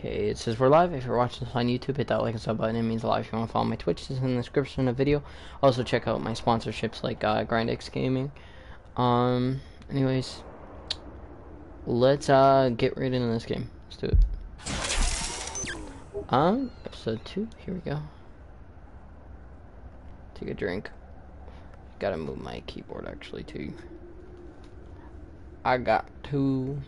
Okay, it says we're live. If you're watching this on YouTube, hit that like and sub button. It means a lot. If you want to follow my Twitch, it's in the description of the video. Also, check out my sponsorships like uh, GrindX Gaming. Um, anyways, let's uh get right into this game. Let's do it. Um, episode two. Here we go. Take a drink. Gotta move my keyboard actually too. I got to.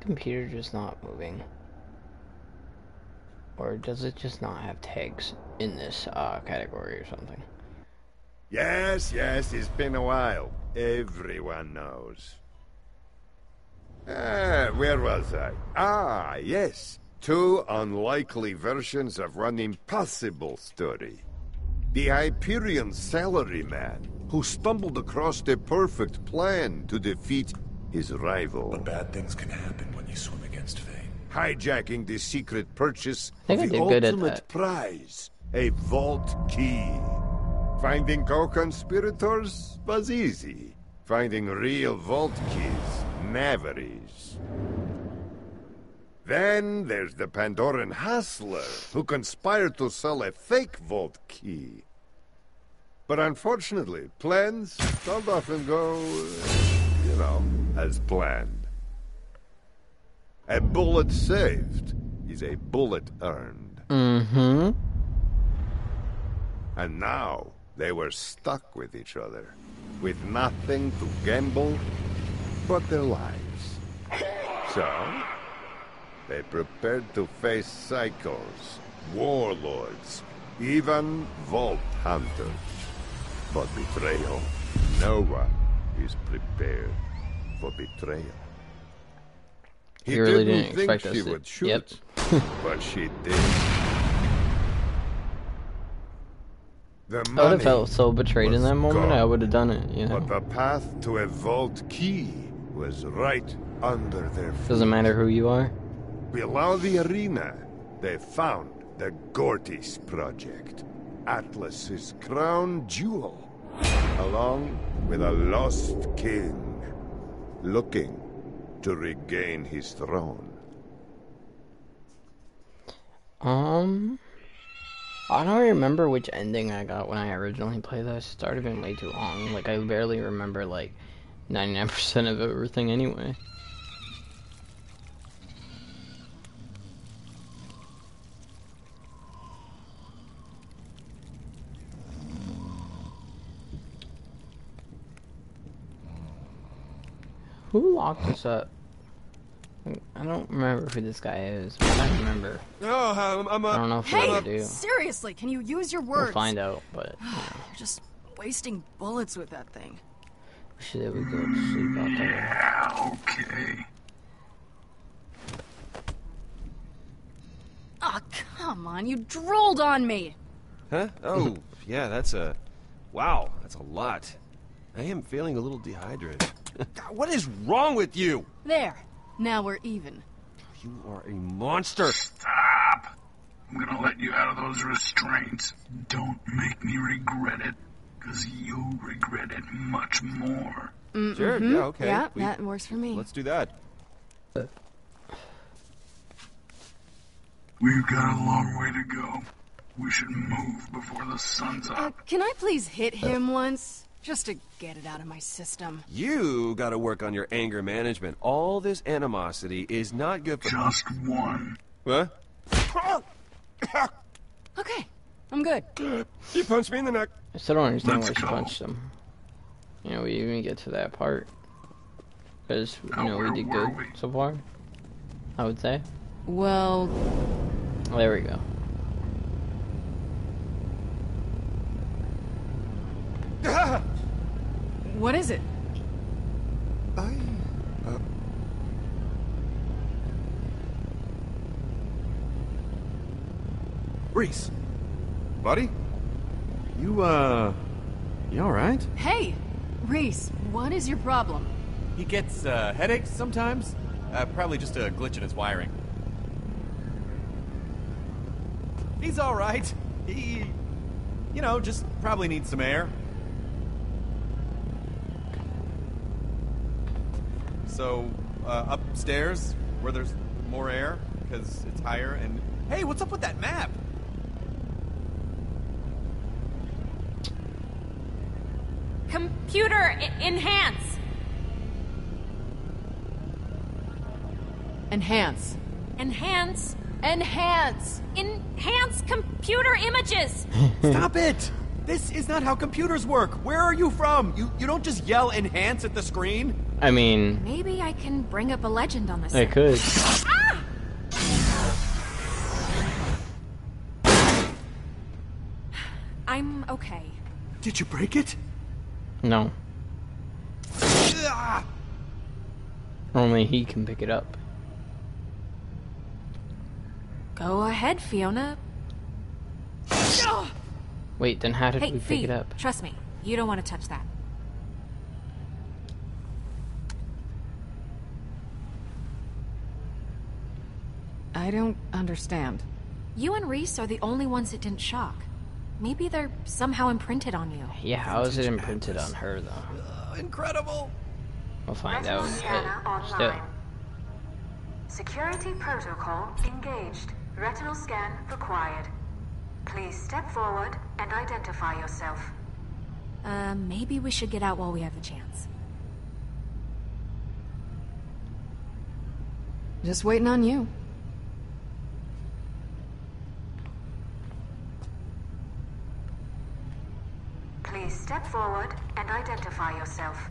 Computer just not moving? Or does it just not have tags in this uh, category or something? Yes, yes, it's been a while. Everyone knows. Ah, where was I? Ah, yes. Two unlikely versions of one impossible story. The Hyperion salaryman who stumbled across the perfect plan to defeat his rival. But bad things can happen when you swim against fate. Hijacking the secret purchase of the did good at ultimate prize, a vault key. Finding co-conspirators was easy. Finding real vault keys never is. Then there's the Pandoran hustler who conspired to sell a fake vault key. But unfortunately, plans don't often go, you know, as planned. A bullet saved is a bullet earned. Mm-hmm. And now they were stuck with each other, with nothing to gamble but their lives. So, they prepared to face psychos, warlords, even vault hunters. But betrayal, no one is prepared for betrayal. He You really didn't didn't think expect us she to- would shoot, yep. but she did. The I would have felt so betrayed in that moment. I would have done it. You know, But the path to a vault key was right under their feet. doesn't matter who you are. Below the arena, they found the Gortys Project, Atlas's crown jewel, along with a lost king, looking to regain his throne. Um, I don't remember which ending I got when I originally played this. It's already been way too long. Like I barely remember like 99% of everything anyway. Who locked us up? I don't remember who this guy is, but I remember. Oh, I'm, I'm I don't know if Hey, we do. seriously, can you use your words? We'll words? find out, but you know, You're just wasting bullets with that thing. should we go to sleep out there? Yeah, Okay. Ah, come on, you drooled on me. huh? Oh, yeah, that's a. Wow, that's a lot. I am feeling a little dehydrated. God, what is wrong with you? There, now we're even. You are a monster. Stop. I'm gonna let you out of those restraints. Don't make me regret it, because you'll regret it much more. Sure, yeah, okay. yeah, We- that works for me. Let's do that. We've got a long way to go. We should move before the sun's Uh, up. can I please hit him once? Just to get it out of my system. You gotta work on your anger management. All this animosity is not good for. Just one. What? Okay, I'm good. You punched me in the neck. I still don't understand why Let's she go. punched him. You know, we even get to that part. Because, you Now, know, we did good we? so far. I would say. Well, There we go. what is it? I. Uh... Rhys, buddy, you uh, you all right? Hey, Rhys, what is your problem? He gets uh, headaches sometimes. Uh, probably just a glitch in his wiring. He's all right. He, you know, just probably needs some air. So, uh, upstairs, where there's more air, because it's higher, and... Hey, what's up with that map? Computer enhance. Enhance. Enhance. Enhance! Enhance computer images. Stop it! This is not how computers work. Where are you from? You you don't just yell enhance at the screen. I mean, Maybe I can bring up a legend on this. I could. I'm okay. Did you break it? No. Ah! Only he can pick it up. Go ahead, Fiona. Wait, then how did Hey, we pick Fee, it up? trust me. You don't want to touch that. I don't understand. You and Rhys are the only ones it didn't shock. Maybe they're somehow imprinted on you. Yeah, how is it imprinted on her though? Uh, incredible. We'll find out. Retinal scanner still, online. Security protocol engaged. Retinal scan required. Please step forward and identify yourself. Uh, maybe we should get out while we have the chance. Just waiting on you. Please step forward and identify yourself.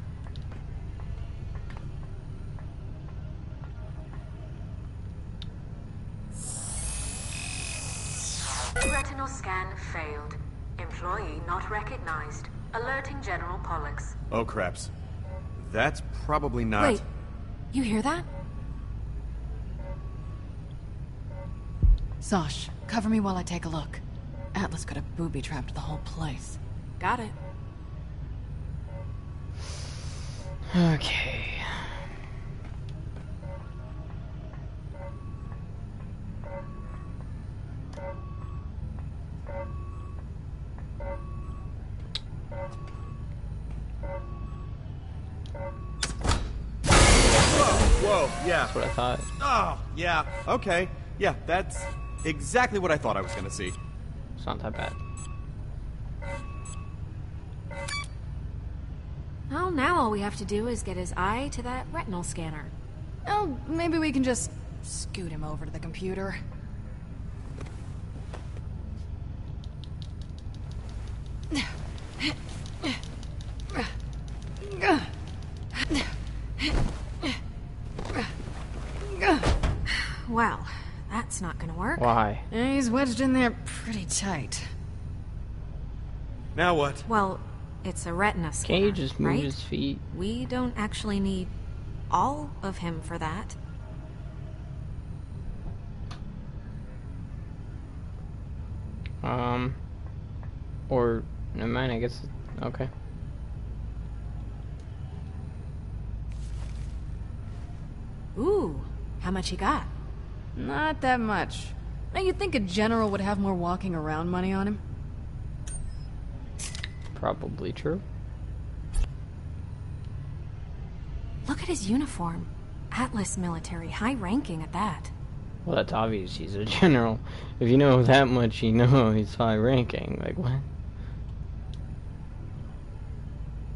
Retinal scan failed. Employee not recognized. Alerting General Pollux. Oh craps. That's probably not. Wait, you hear that? Sash, cover me while I take a look. Atlas could have booby trapped the whole place. Got it. Okay. Whoa, yeah. That's what I thought. Oh, yeah. Okay. Yeah, that's exactly what I thought I was gonna see. It's not that bad. Well, now all we have to do is get his eye to that retinal scanner. Oh, maybe we can just scoot him over to the computer. Well, that's not gonna work. Why? He's wedged in there pretty tight. Now what? Well, it's a retina scanner, Can't you just move right? his feet? We don't actually need all of him for that. Um. Or never mind. I guess. Okay. Ooh, how much he got? Not that much. Now, you'd think a general would have more walking around money on him. Probably true. Look at his uniform. Atlas military, high ranking at that. Well, that's obvious. He's a general. If you know that much, you know he's high ranking. Like what?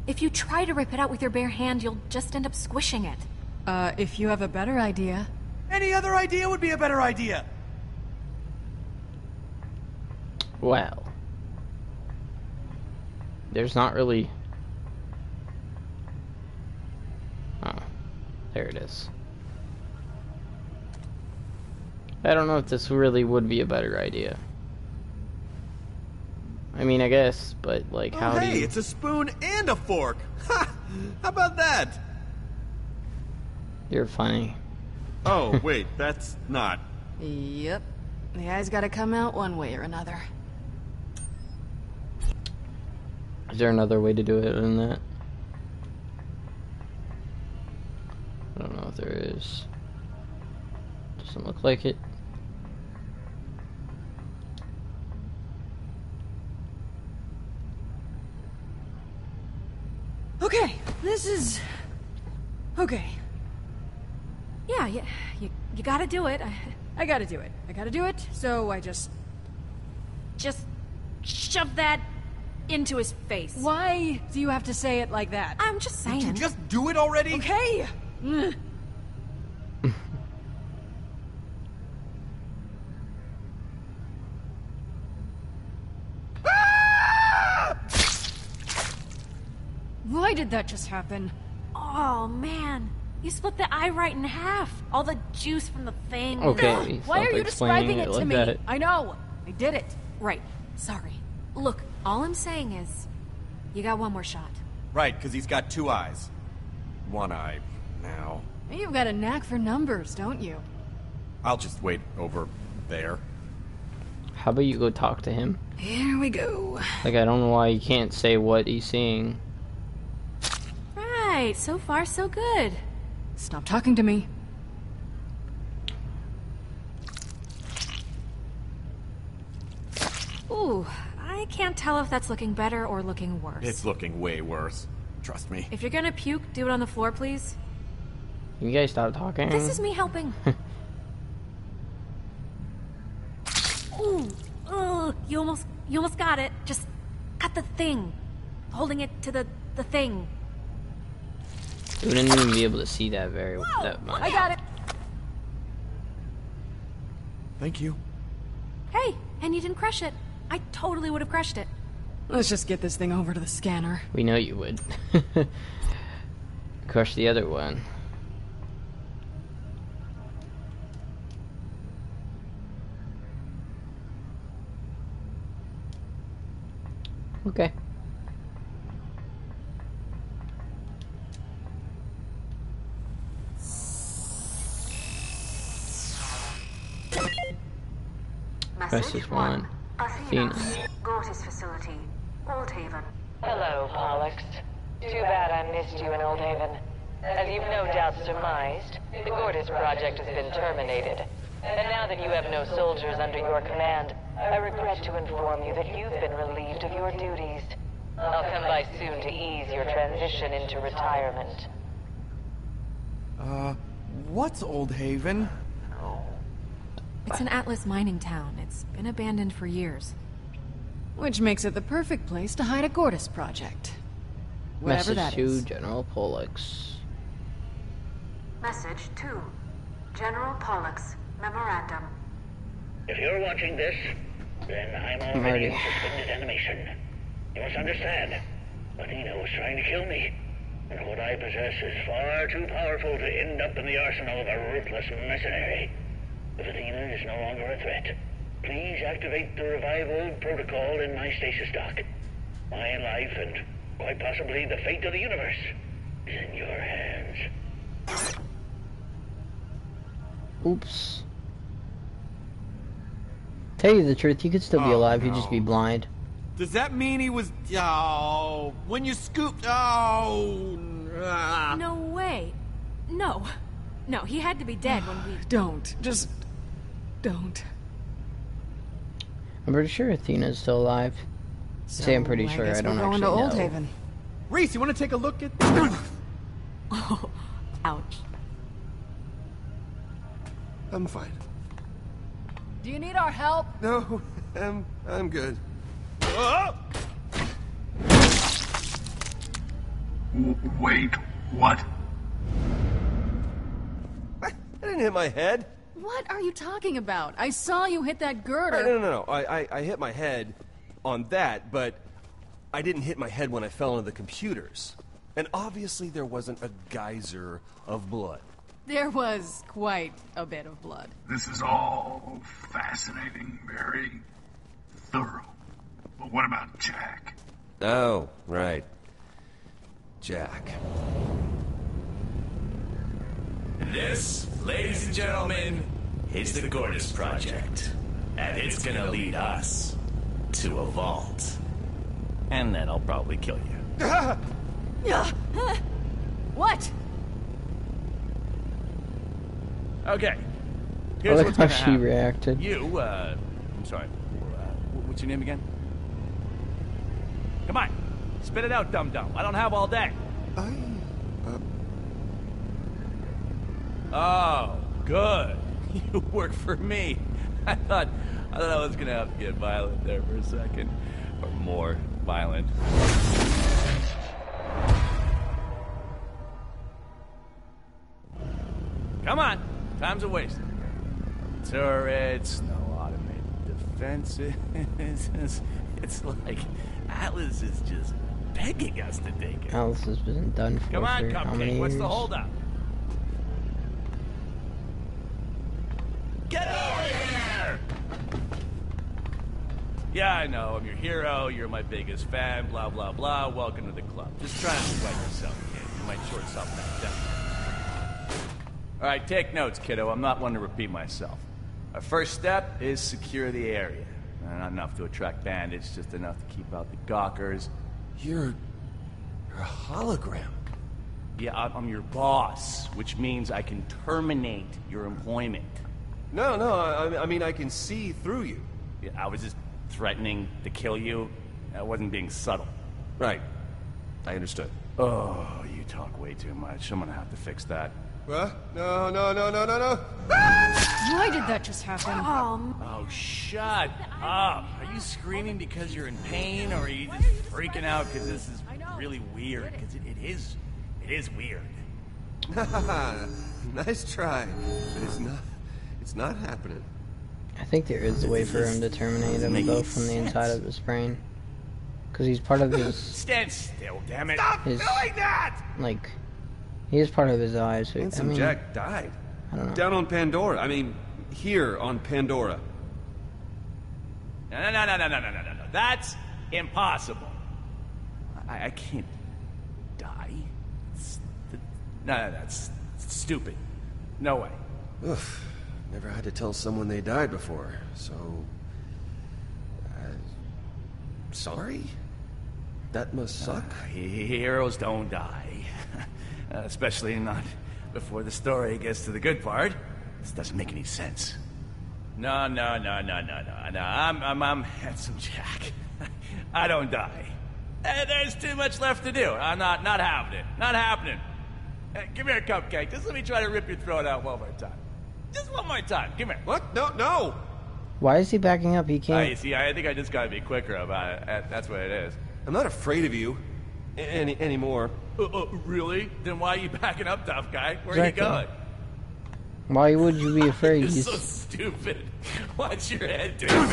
If you try to rip it out with your bare hand, you'll just end up squishing it. Uh, if you have a better idea. Any other idea would be a better idea. Well. There's not really. Oh, there it is. I don't know if this really would be a better idea. I mean, I guess, but like, how oh, do hey, you? it's a spoon and a fork. Ha! How about that? You're funny. Oh, wait, that's not. Yep. The eye's gotta come out one way or another. Is there another way to do it than that? I don't know if there is. Doesn't look like it. Okay, this is. Okay. Yeah, you, you, you gotta do it. I, I gotta do it. I gotta do it, so I just. just shove that into his face. Why do you have to say it like that? I'm just saying. You just do it already? Okay! Why did that just happen? Oh man, you split the eye right in half. All the juice from the thing. Okay, Why are you explaining describing it, to like me? that. I know. I did it. Right. Sorry. Look, all I'm saying is, you got one more shot. Right, because he's got two eyes. One eye now. You've got a knack for numbers, don't you? I'll just wait over there. How about you go talk to him? Here we go. Like, I don't know why you can't say what he's seeing. Right. So far, so good. Stop talking to me. Ooh, I can't tell if that's looking better or looking worse. It's looking way worse. Trust me. If you're gonna puke, do it on the floor, please. Can you guys stop talking? This is me helping. Ooh, ugh, you almost, you almost got it. Just cut the thing, holding it to the the thing. We wouldn't even be able to see that very that much. I got it. Thank you. Hey, and you didn't crush it. I totally would have crushed it. Let's just get this thing over to the scanner. We know you would. Crush the other one. Okay. Message one. Athena. Athena. Gortys facility. Old Haven. Hello, Pollux. Too bad I missed you in Old Haven. As you've no doubt surmised, the Gortys project has been terminated. And now that you have no soldiers under your command, I regret to inform you that you've been relieved of your duties. I'll come by soon to ease your transition into retirement. Uh, what's Old Haven? It's an Atlas mining town. It's been abandoned for years. Which makes it the perfect place to hide a Gortys project. Whatever Message that to. General Pollux. Message 2. General Pollux. Memorandum. If you're watching this, then I'm already Marty. in suspended animation. You must understand, Athena was trying to kill me, and what I possess is far too powerful to end up in the arsenal of a ruthless mercenary. If Athena is no longer a threat, please activate the revive old protocol in my stasis dock. My life and quite possibly the fate of the universe is in your hands. Oops. Tell you the truth, you could still be Oh, alive, you'd just be blind. Does that mean he was. Oh. When you scooped. Oh. ah. No way. No. No, he had to be dead when we. Don't. Just. Don't. I'm pretty sure Athena's still alive. Say I'm pretty So, sure, I don't we're going actually to Old know. Haven. Rhys, you want to take a look at. Oh, ouch. I'm fine. Do you need our help? No, I'm I'm good. Oh! Wait, what? I, I didn't hit my head. What are you talking about? I saw you hit that girder. No, no, no, no. I, I, I hit my head on that, but I didn't hit my head when I fell into the computers. And obviously there wasn't a geyser of blood. There was quite a bit of blood. This is all fascinating, very thorough. But what about Jack? Oh, right. Jack. This, ladies and gentlemen, is the Gortys Project. And it's gonna lead us to a vault. And then I'll probably kill you. What? Okay. I Here's like what's how she happen. reacted. You, uh, I'm sorry. Uh, what's your name again? Come on. Spit it out, dum dum. I don't have all day. I. Uh, Oh, good. You work for me. I thought I thought I was gonna have to get violent there for a second. Or more violent. Come on, time's a waste. Turrets, no automated defenses. It's like Atlas is just begging us to take it. Alice has been done for Come on, for how many Cupcake, what's the holdup? Yeah, I know, I'm your hero, you're my biggest fan, blah, blah, blah. Welcome to the club. Just try to sweat yourself, kid. You might short yourself out down. Alright, take notes, kiddo. I'm not one to repeat myself. Our first step is secure the area. Not enough to attract bandits, just enough to keep out the gawkers. You're. You're a hologram. Yeah, I'm I'm your boss, which means I can terminate your employment. No, no, I, I mean, I can see through you. Yeah, I was just threatening to kill you. I wasn't being subtle. Right. I understood. Oh, you talk way too much. I'm gonna have to fix that. What? No, no, no, no, no, no. Why did that just happen? Um. Oh, shut up. Are you screaming because you're in pain, or are you just freaking out because this is really weird? Because it, it is, it is weird. nice try. But it's not. It's not happening. I think there is a way for him to terminate him Makes though from the inside of his brain, because he's part of his Stand still, damn it. Stop His- doing that! like he is part of his eyes. So, I mean, Jack died. I don't know. Down on Pandora. I mean, here on Pandora. No, no, no, no, no, no, no, no, no, no. That's impossible. I, I can't die. It's, no, no, that's stupid. No way. Oof. Never had to tell someone they died before, so. Uh, sorry? That must suck. Heroes don't die. Uh, Especially not before the story gets to the good part. This doesn't make any sense. No, no, no, no, no, no, no. I'm, I'm, I'm handsome Jack. I don't die. Uh, there's too much left to do. I'm not, not having it. Not happening. Uh, give me a cupcake. Just let me try to rip your throat out one more time. Just one more time. Give me. What? No, no! Why is he backing up? He can't. see. I think I just gotta be quicker about it. Uh, That's what it is. I'm not afraid of you. Any anymore. Uh, uh, really? Then why are you backing up, tough guy? Where Exactly. are you going? Why would you be afraid? You're so stupid. What's your head doing?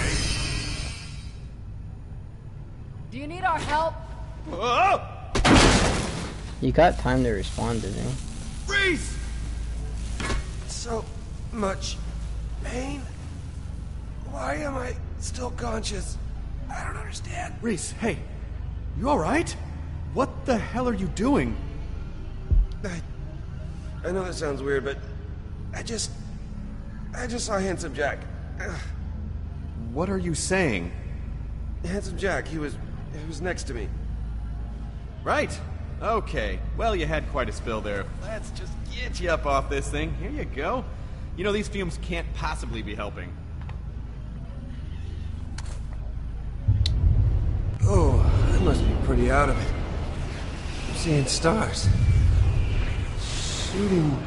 Do you need our help? Oh! you got time to respond, didn't you? Rhys! So much pain. Why am I still conscious? I don't understand. Rhys, hey. You alright? What the hell are you doing? I, I know that sounds weird, but I just. I just saw Handsome Jack. Ugh. What are you saying? Handsome Jack, he was. he was next to me. Right. Okay. Well, you had quite a spill there. Let's just get you up off this thing. Here you go. You know, these fumes can't possibly be helping. Oh, I must be pretty out of it. I'm seeing stars. Shooting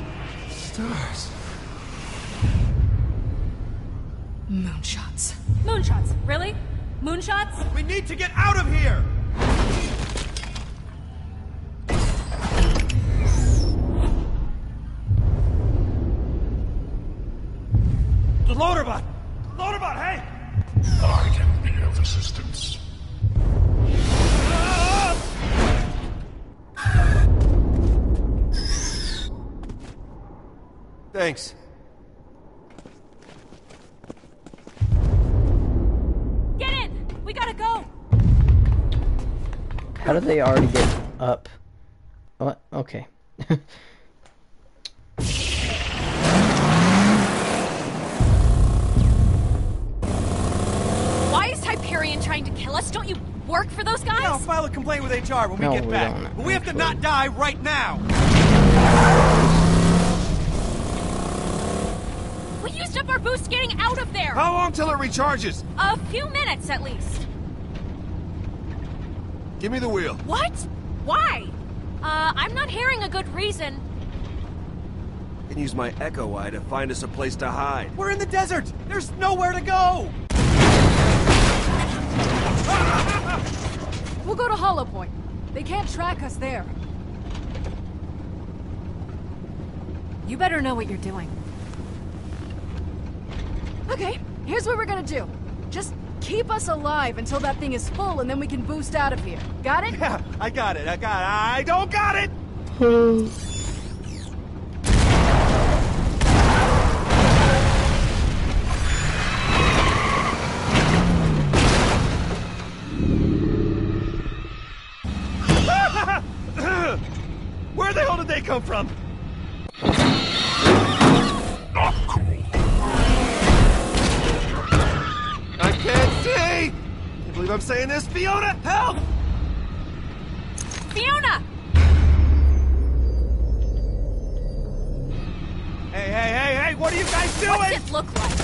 stars. Moonshots. Moonshots. Really? Moonshots? We need to get out of here! They already get up? What? Okay. Why is Hyperion trying to kill us? Don't you work for those guys? I'll file a complaint with HR when we No, get we back. don't, But we have to not die right now! We used up our boost getting out of there! How long till it recharges? A few minutes at least. Give me the wheel. What? Why? Uh, I'm not hearing a good reason. can use my Echo Eye to find us a place to hide. We're in the desert! There's nowhere to go! We'll go to Hollow Point. They can't track us there. You better know what you're doing. Okay, here's what we're gonna do. Just keep us alive until that thing is full and then we can boost out of here. Got it? Yeah, I got it. I got it. I don't got it! Where the hell did they come from? I'm saying this. Fiona, help! Fiona! Hey, hey, hey, hey, what are you guys doing? What's it look like?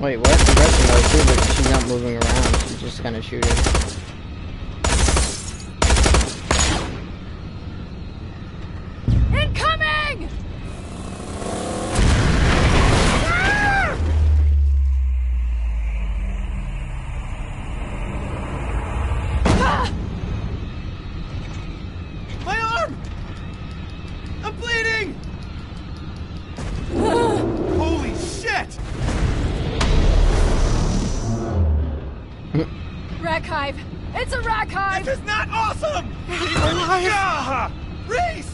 Wait, what? The rest of her too, but she's not moving around. She's just kind of shooting. It's a! This is not awesome! Yeah! Rhys!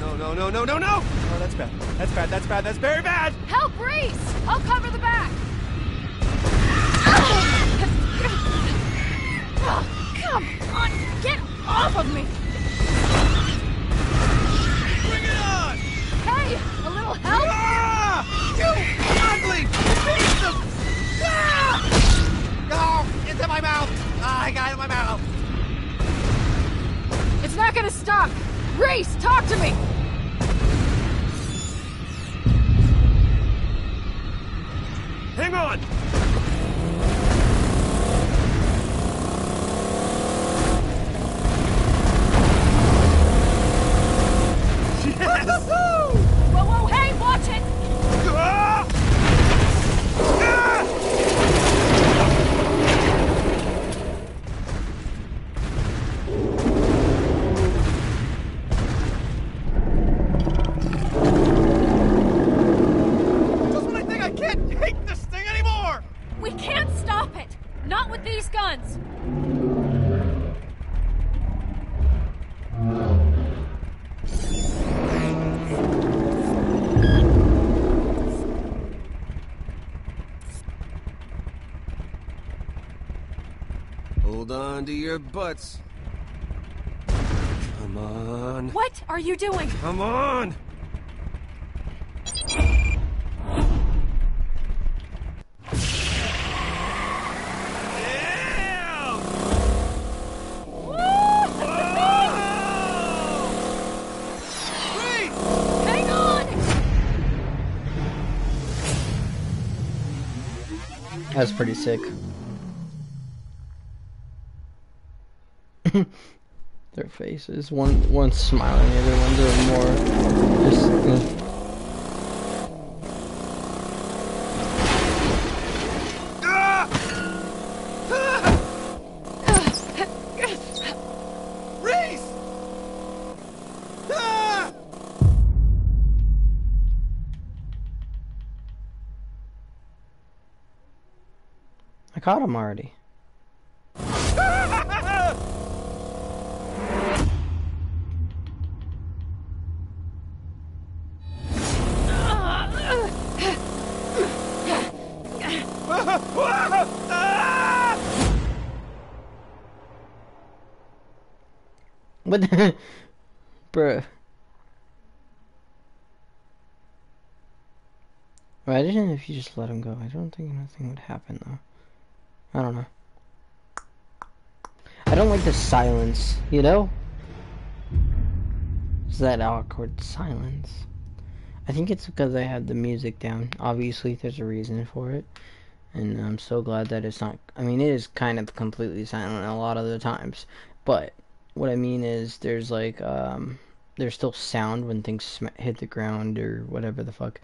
No, no, no, no, no, no! Oh, that's bad. That's bad, that's bad, that's very bad! Help Rhys! I'll cover the back! Oh, come on! Get off of me! Bring it on! Hey! A little help? Ah! You ugly piece of... Ah! It's in my mouth! Ah, I got it in my mouth! It's not gonna stop! Rhys, talk to me! Hang on! Your butts. Come on. What are you doing? Come on! Damn! Wait! On! That's pretty sick. Their faces, one one's smiling, the other ones are more just. What the? Bruh. Imagine if you just let him go. I don't think nothing would happen though. I don't know. I don't like the silence, you know? It's that awkward silence. I think it's because I had the music down. Obviously, there's a reason for it. And I'm so glad that it's not. I mean, it is kind of completely silent a lot of the times. but what I mean is there's like um there's still sound when things hit the ground or whatever the fuck.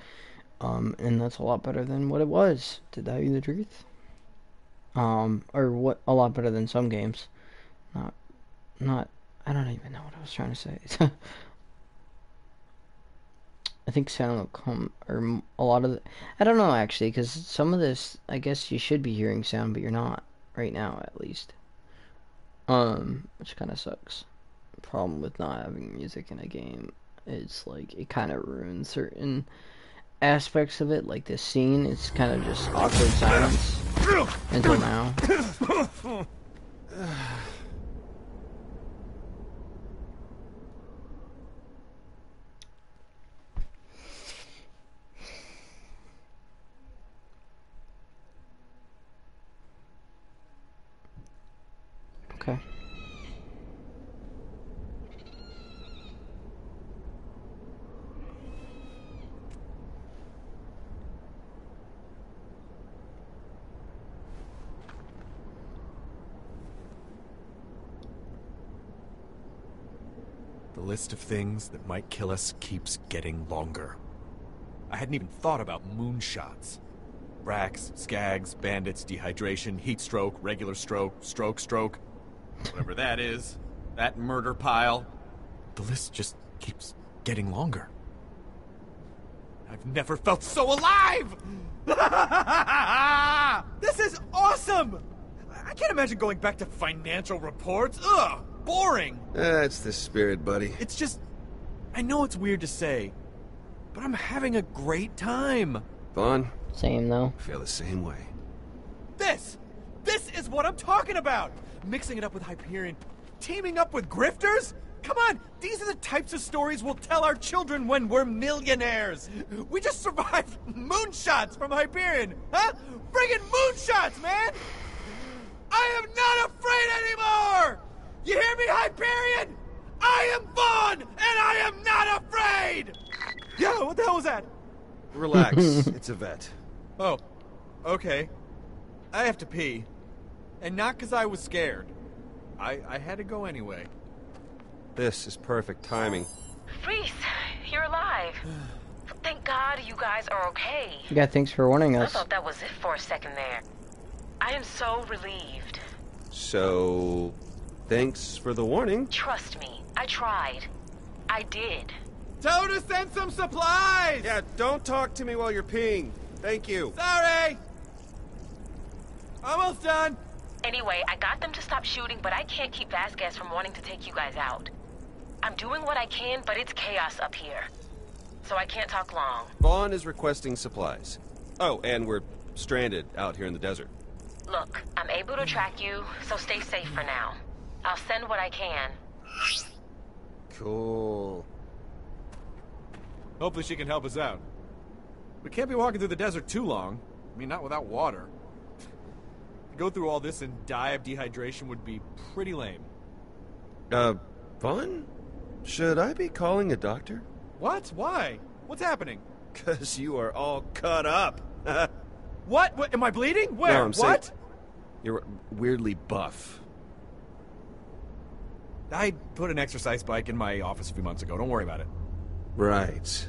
Um, and that's a lot better than what it was. To tell you the truth. Um, or what? A lot better than some games. Not, not. I don't even know what I was trying to say. I think sound will come, or a lot of the, I don't know actually, because some of this, I guess you should be hearing sound, but you're not right now, at least. Um, which kind of sucks. Problem with not having music in a game is like it kind of ruins certain aspects of it, like this scene. It's kind of just awkward silence until now. Okay. The list of things that might kill us keeps getting longer. I hadn't even thought about moonshots. Rakks, skags, bandits, dehydration, heat stroke, regular stroke, stroke, stroke. Whatever that is. That murder pile. The list just keeps getting longer. I've never felt so alive! this is awesome! I can't imagine going back to financial reports. Ugh, boring. Eh, That's the spirit, buddy. It's just. I know it's weird to say, but I'm having a great time. Vaughn? Same though. I feel the same way. This! This is what I'm talking about! Mixing it up with Hyperion, teaming up with grifters? Come on, these are the types of stories we'll tell our children when we're millionaires! We just survived moonshots from Hyperion! Huh? Friggin' moonshots, man! I am not afraid anymore! You hear me, Hyperion? I am Vaughn, and I am not afraid! Yeah, what the hell was that? Relax. it's Yvette. Oh, okay. I have to pee. And not because I was scared. I, I had to go anyway. This is perfect timing. Rhys, you're alive. Thank God you guys are okay. Yeah, thanks for warning I us. thought that was it for a second there. I am so relieved. So, thanks for the warning. Trust me, I tried. I did. Tell her to send some supplies! Yeah, don't talk to me while you're peeing. Thank you. Sorry! Almost done! Anyway, I got them to stop shooting, but I can't keep Vasquez from wanting to take you guys out. I'm doing what I can, but it's chaos up here. So I can't talk long. Vaughn is requesting supplies. Oh, and we're stranded out here in the desert. Look, I'm able to track you, so stay safe for now. I'll send what I can. Cool. Hopefully she can help us out. We can't be walking through the desert too long. I mean, not without water. To go through all this and die of dehydration would be pretty lame. Uh, Vaughn? Should I be calling a doctor? What? Why? What's happening? Because you are all cut up. What? what? Am I bleeding? Where? No, I'm saying- what? You're weirdly buff. I put an exercise bike in my office a few months ago. Don't worry about it. Right.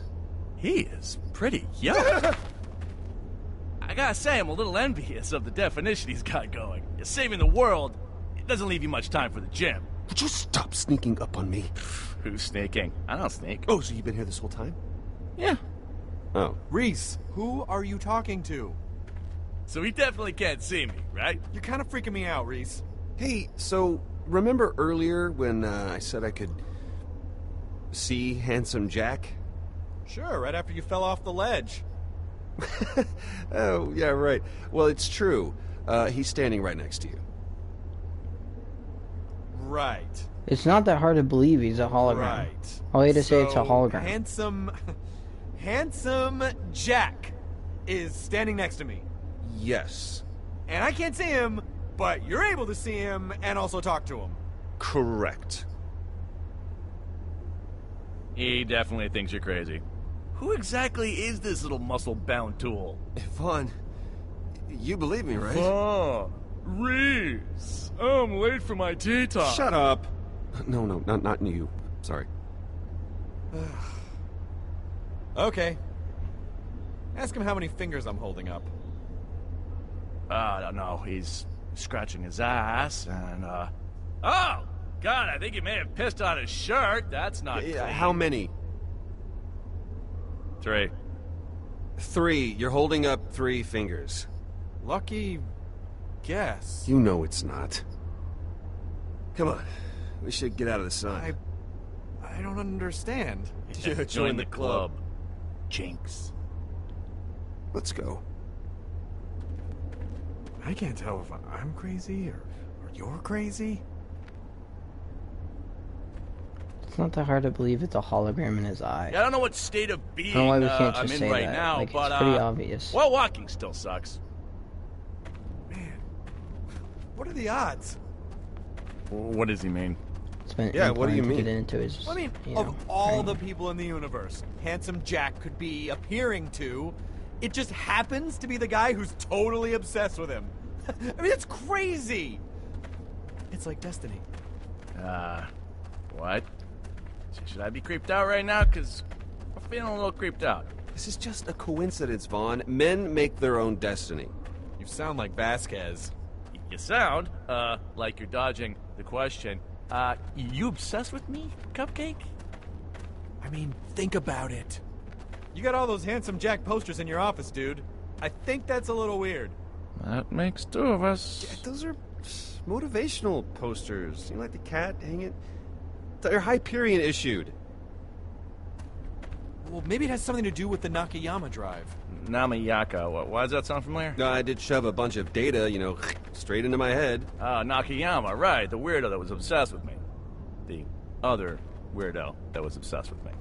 He is pretty young. I gotta say, I'm a little envious of the definition he's got going. You're Saving the world, it doesn't leave you much time for the gym. Would you stop sneaking up on me? Who's sneaking? I don't sneak. Oh, so you've been here this whole time? Yeah. Oh. Rhys, who are you talking to? So he definitely can't see me, right? You're kind of freaking me out, Rhys. Hey, so remember earlier when uh, I said I could see Handsome Jack? Sure, right after you fell off the ledge. Oh, yeah, right. Well, it's true. Uh, he's standing right next to you. Right. It's not that hard to believe he's a hologram. Right. All you had to say it's a hologram. Handsome, handsome Jack is standing next to me, Yes. and I can't see him, but you're able to see him and also talk to him. Correct. He definitely thinks you're crazy. Who exactly is this little muscle-bound tool? Vaughn, you believe me, right? Oh, Rhys, I'm late for my tea time. Shut up. No, no, not not you. Sorry. Okay. Ask him how many fingers I'm holding up. I don't know. He's scratching his ass and, uh. Oh! God, I think he may have pissed on his shirt. That's not Yeah, clean. how many? Three. Three. You're holding up three fingers. Lucky guess. You know it's not. Come on. We should get out of the sun. I I don't understand. Yeah, Join the club. Jinx. Let's go. I can't tell if I'm crazy or, or you're crazy. It's not that hard to believe it's a hologram in his eye. Yeah, I don't know what state of being know why we uh, can't I'm in right that. now, Like, it's but pretty uh, obvious. Well, walking still sucks. Man, what are the odds? What does he mean? It's Yeah, what do you implanted mean? Into his, I mean, you of know, all the people in the universe, handsome Jack could be appearing to, it just happens to be the guy who's totally obsessed with him. I mean, it's crazy. It's like destiny. Uh, what? Should I be creeped out right now? Because I'm feeling a little creeped out. This is just a coincidence, Vaughn. Men make their own destiny. You sound like Vasquez. You sound, uh, like you're dodging the question. Uh, you obsessed with me, Cupcake? I mean, think about it. You got all those handsome Jack posters in your office, dude. I think that's a little weird. That makes two of us. Yeah, Those are motivational posters. You know, like the cat Hang it. They're Hyperion issued. Well, maybe it has something to do with the Nakayama drive. Namayaka. What, why does that sound familiar? No, I did shove a bunch of data, you know, straight into my head. Ah, Nakayama, right. The weirdo that was obsessed with me. The other weirdo that was obsessed with me.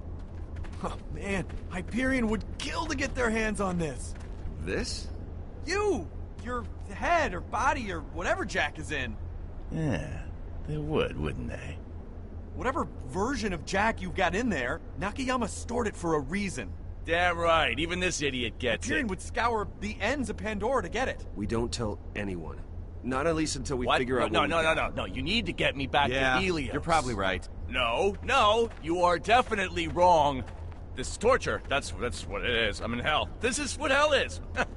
Oh, man, Hyperion would kill to get their hands on this. This? You! Your head or body or whatever Jack is in. Yeah, they would, wouldn't they? Whatever version of Jack you've got in there, Nakayama stored it for a reason. Damn right. Even this idiot gets Hyperion it. would scour the ends of Pandora to get it. We don't tell anyone. Not at least until we what? figure out no, what no, we no, no, no. You need to get me back Yeah, to Helios. you're probably right. No, no, you are definitely wrong. This is torture. That's that's what it is. I'm in hell. This is what hell is.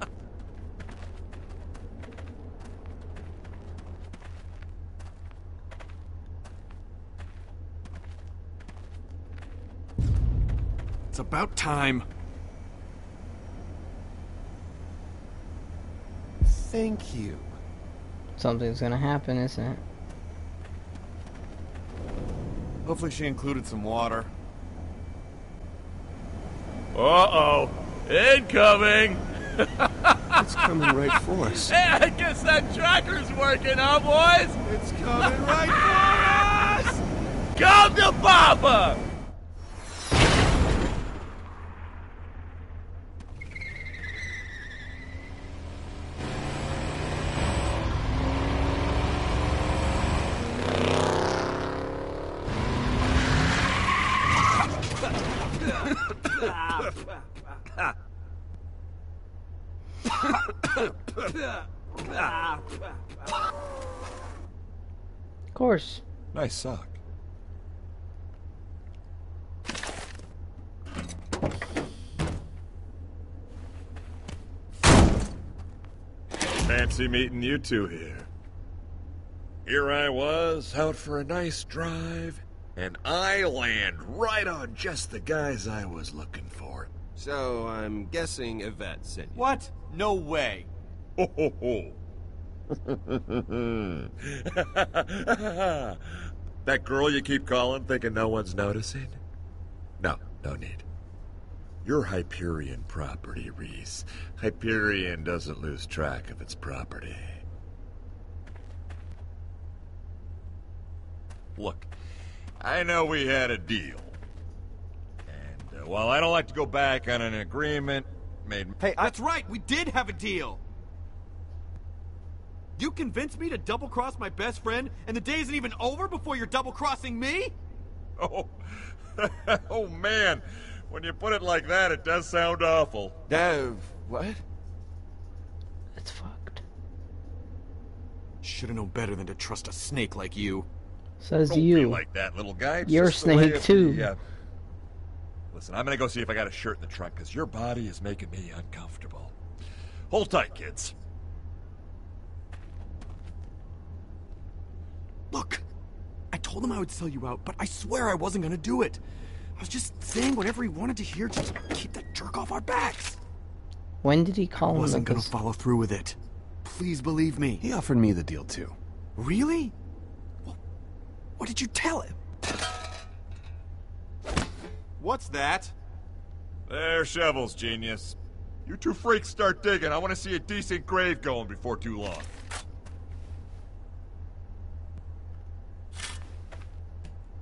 It's about time. Thank you. Something's gonna happen, isn't it? Hopefully she included some water. Uh-oh. Incoming! It's coming right for us. Hey, I guess that tracker's working, huh, boys? It's coming right for us! Come to Papa! Course. Nice sock. Fancy meeting you two here. Here I was, out for a nice drive, and I land right on just the guys I was looking for. So I'm guessing Yvette sent you. What? No way. Ho ho ho. that girl you keep calling thinking no one's noticing? No, no need. You're Hyperion property, Rhys. Hyperion doesn't lose track of its property. Look, I know we had a deal. And uh, while I don't like to go back on an agreement made Hey, that's right. We did have a deal. You convinced me to double cross my best friend, and the day isn't even over before you're double crossing me? Oh, oh man. When you put it like that, it does sound awful. Dev, what? It's fucked. should have known better than to trust a snake like you. Says Don't you. be like that, little guy. It's You're a just the way snake too. the, uh, Listen, I'm gonna go see if I got a shirt in the trunk, because your body is making me uncomfortable. Hold tight, kids. Look, I told him I would sell you out, but I swear I wasn't gonna do it. I was just saying whatever he wanted to hear to keep that jerk off our backs. When did he I call him? I wasn't gonna this- follow through with it. Please believe me. He offered me the deal too. Really? Well, what did you tell him? What's that? There, shovels, genius. You two freaks start digging. I want to see a decent grave going before too long.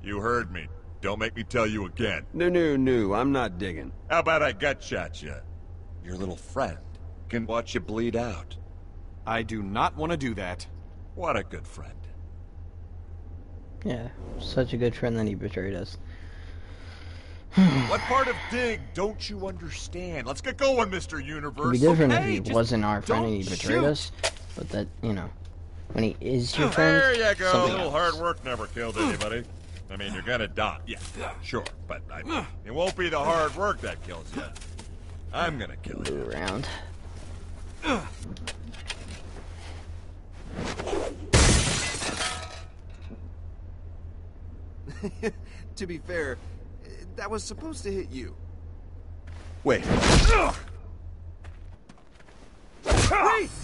You heard me. Don't make me tell you again. No, no, no, I'm not digging. How about I gut shot you? Your little friend can watch you bleed out. I do not want to do that. What a good friend. Yeah, such a good friend that he betrayed us. what part of dig don't you understand? Let's get going, Mr. Universe. It'd Universe. be different okay? if he wasn't our friend and he betrayed shoot. us. But that, you know, when he is your friend, There you go. A little else. hard work never killed anybody. I mean, you're gonna die. Yeah, sure. But I, it won't be the hard work that kills you. I'm gonna kill you. Move around. to be fair, that was supposed to hit you. Wait. Wait!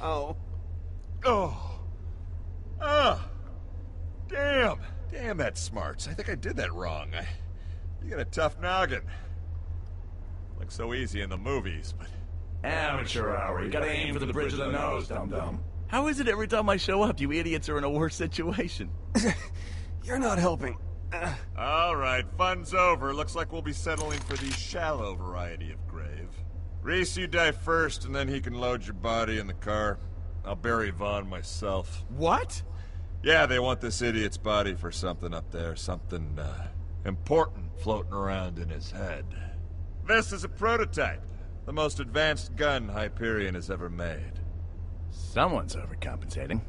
Oh. Oh. Ah. Damn. Damn, that smarts. I think I did that wrong. I, you got a tough noggin. Looks so easy in the movies, but Amateur hour. You gotta aim for the bridge of the nose, dum dum. How is it every time I show up, you idiots are in a worse situation? You're not helping. All right, fun's over. Looks like we'll be settling for the shallow variety of grave. Rhys, you die first, and then he can load your body in the car. I'll bury Vaughn myself. What? Yeah, they want this idiot's body for something up there. Something, uh, important floating around in his head. This is a prototype. The most advanced gun Hyperion has ever made. Someone's overcompensating.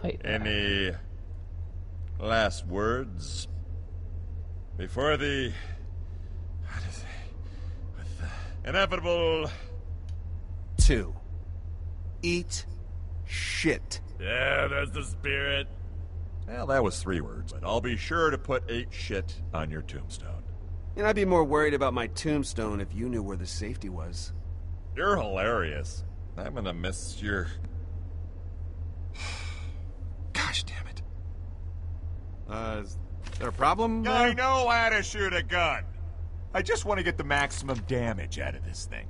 Fight. Any last words? Before the... What is it? With the inevitable... Two. Eat shit. Yeah, that's the spirit. Well, that was three words, but I'll be sure to put eight shit on your tombstone. And I'd be more worried about my tombstone if you knew where the safety was. You're hilarious. I'm gonna miss your... Gosh damn it. Uh, is there a problem? I know how to shoot a gun. I just want to get the maximum damage out of this thing.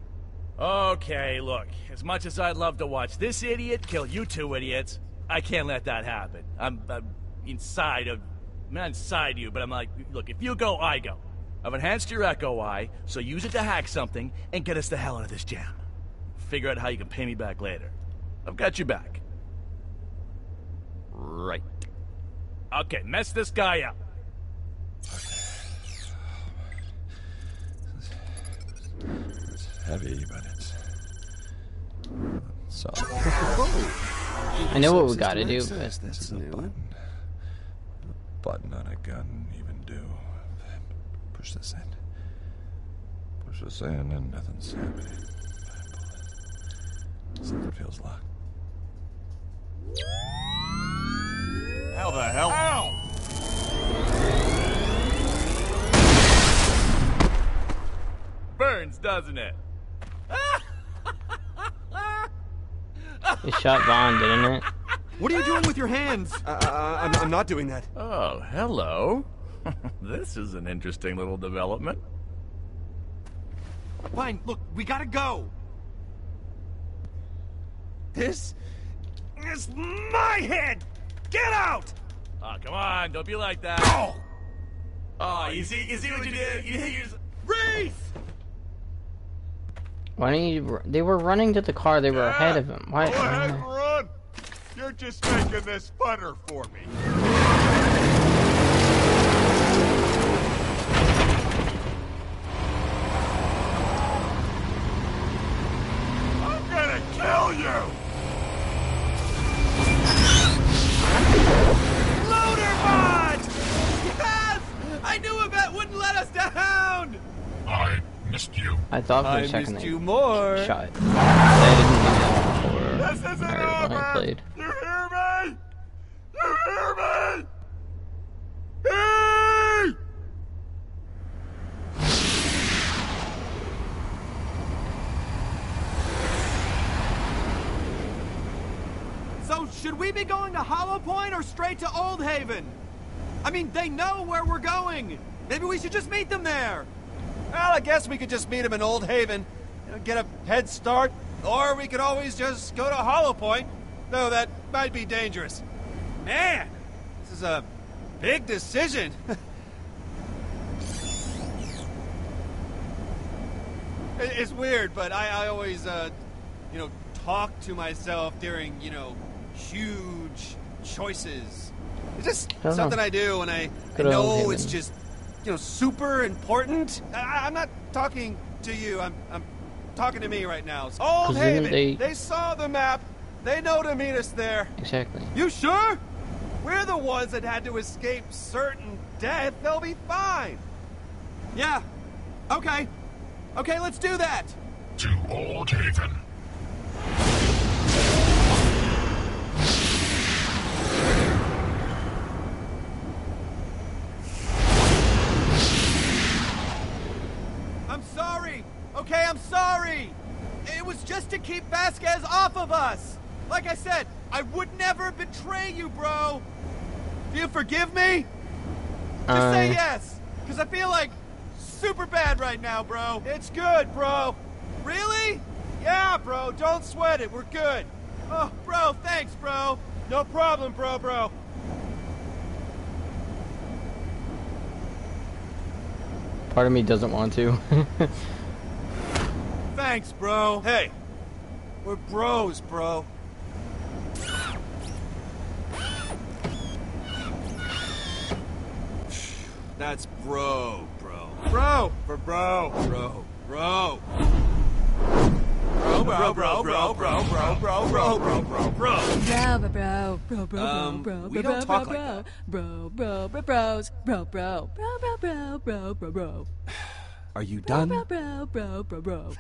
Okay, look, as much as I'd love to watch this idiot kill you two idiots, I can't let that happen. I'm, I'm inside of, I'm not inside you, but I'm like, look, if you go, I go. I've enhanced your Echo Eye, so use it to hack something and get us the hell out of this jam. Figure out how you can pay me back later. I've got you back. Right. Okay, mess this guy up. It's heavy, but it's... So... I know what we gotta do, but That's new. Button on a gun even do. Push this in. Push this in and nothing's happening. Something feels locked. How the hell? Ow! Burns, doesn't it? it shot Vaughn, didn't it? What are you doing with your hands? Uh, uh, I'm, I'm not doing that. Oh, hello. this is an interesting little development. Fine, look, we gotta go. This is my head! Get out! Oh, come on, don't be like that. Oh! Oh, you see, you see what you did? You hit your... Rhys! Why don't you? They were running to the car. They were yeah. ahead of him. Why? Go ahead, uh, run! You're just making this funner for me. I'm gonna kill you! Loaderbot! Help! I knew a bet wouldn't let us down! I thought for I a second missed they you more. shot. I didn't think that before This isn't I, when I played. You hear me? You hear me? Hey! So, should we be going to Hollow Point or straight to Old Haven? I mean, they know where we're going. Maybe we should just meet them there. Well, I guess we could just meet him in Old Haven, you know, get a head start, or we could always just go to Hollow Point. Though that might be dangerous. Man, this is a big decision. It's weird, but I, I always, uh, you know, talk to myself during, you know, huge choices. It's just something. I do, and I, I know it's just, you know, super important. I, I'm not talking to you. I'm, I'm talking to me right now. Old 'Cause didn't Haven. they- they saw the map. They know to meet us there. Exactly. You sure? We're the ones that had to escape certain death. They'll be fine. Yeah. Okay. Okay, let's do that. To Old Haven. Sorry. It was just to keep Vasquez off of us. Like I said, I would never betray you, bro. Do you forgive me? Just say Uh, yes. Because I feel like super bad right now, bro. It's good, bro. Really? Yeah, bro. Don't sweat it. We're good. Oh, bro, thanks, bro. No problem, bro, bro. Part of me doesn't want to. Thanks, bro. Hey, we're bros, bro. That's bro, bro. Bro. For bro, bro, bro. Bro, bro, bro, bro, bro, bro, bro, bro, bro, bro, bro. Bro, bro, bro, bro, bro, Um, bro, we bro, don't bro, talk bro, like bro, bro, bro, bros, bro, bro, bro, bro, bro, bro, bro, bro, Are you bro, done? bro, bro, bro, bro, bro.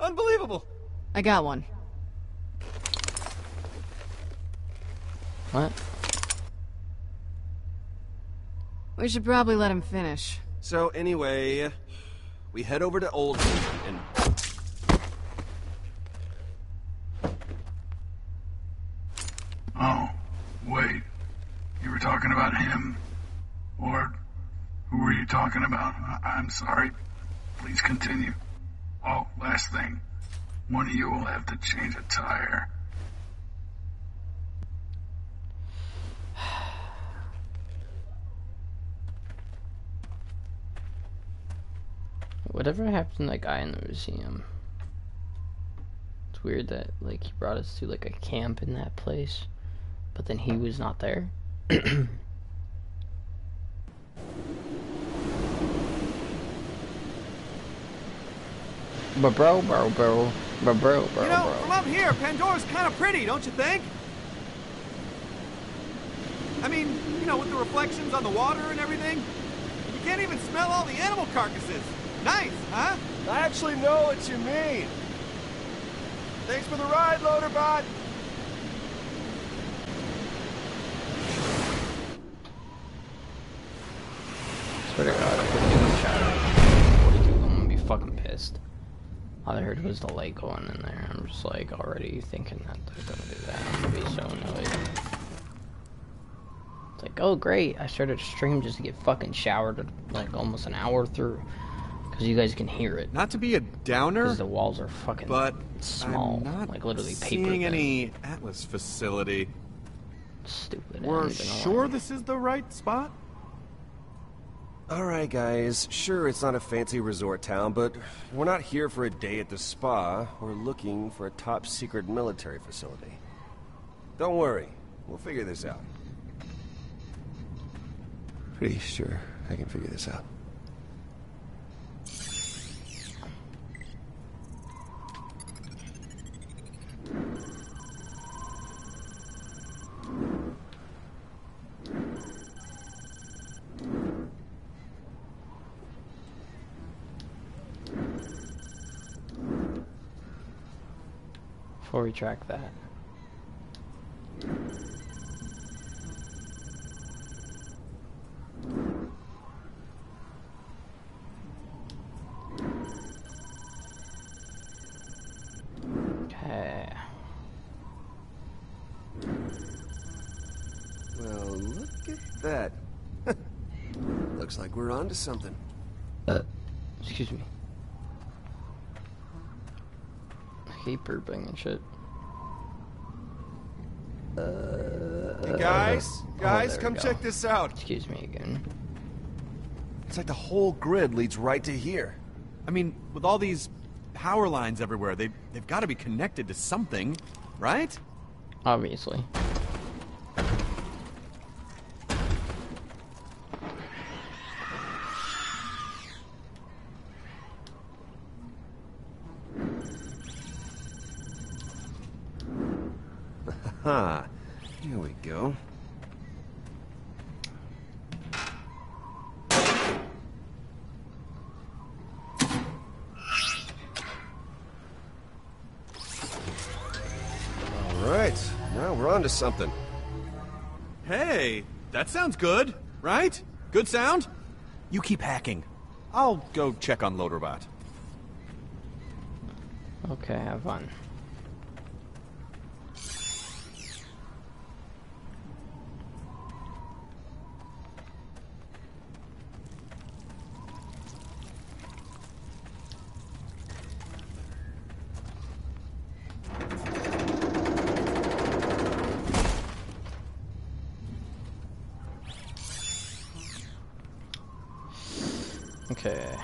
Unbelievable. I got one. what? We should probably let him finish. So anyway, we head over to Old Haven and Oh, wait. You were talking about him? Or who were you talking about? I- I'm sorry. Please continue. Oh, last thing. One of you will have to change a tire. Whatever happened to that guy in the museum? It's weird that like he brought us to like a camp in that place, but then he was not there. but bro, bro, bro, bro, bro, bro, You know, bro. from up here, Pandora's kind of pretty, don't you think? I mean, you know, with the reflections on the water and everything. You can't even smell all the animal carcasses. Nice, huh? I actually know what you mean. Thanks for the ride, Loaderbot. All I heard was the light going in there. I'm just like already thinking that they're gonna do that. I'm gonna be so annoyed. It's like, oh great, I started a stream just to get fucking showered like almost an hour through. Because you guys can hear it. Not to be a downer, Because the walls are fucking but small. I'm not like literally paper seeing thin. any Atlas facility. Stupid. We're sure this is the right spot? Alright, guys. Sure, it's not a fancy resort town, but we're not here for a day at the spa. We're looking for a top secret military facility. Don't worry, we'll figure this out. Pretty sure I can figure this out. Before we track that. Okay. Well, look at that. Looks like we're onto something. Uh, excuse me. I keep and shit. Uh, Hey guys, oh, guys, there we come check this out. Excuse me again. It's like the whole grid leads right to here. I mean, with all these power lines everywhere, they they've got to be connected to something, right? Obviously. Onto something. Hey, that sounds good, right? Good sound? You keep hacking. I'll go check on Loaderbot. Okay, have fun. Okay.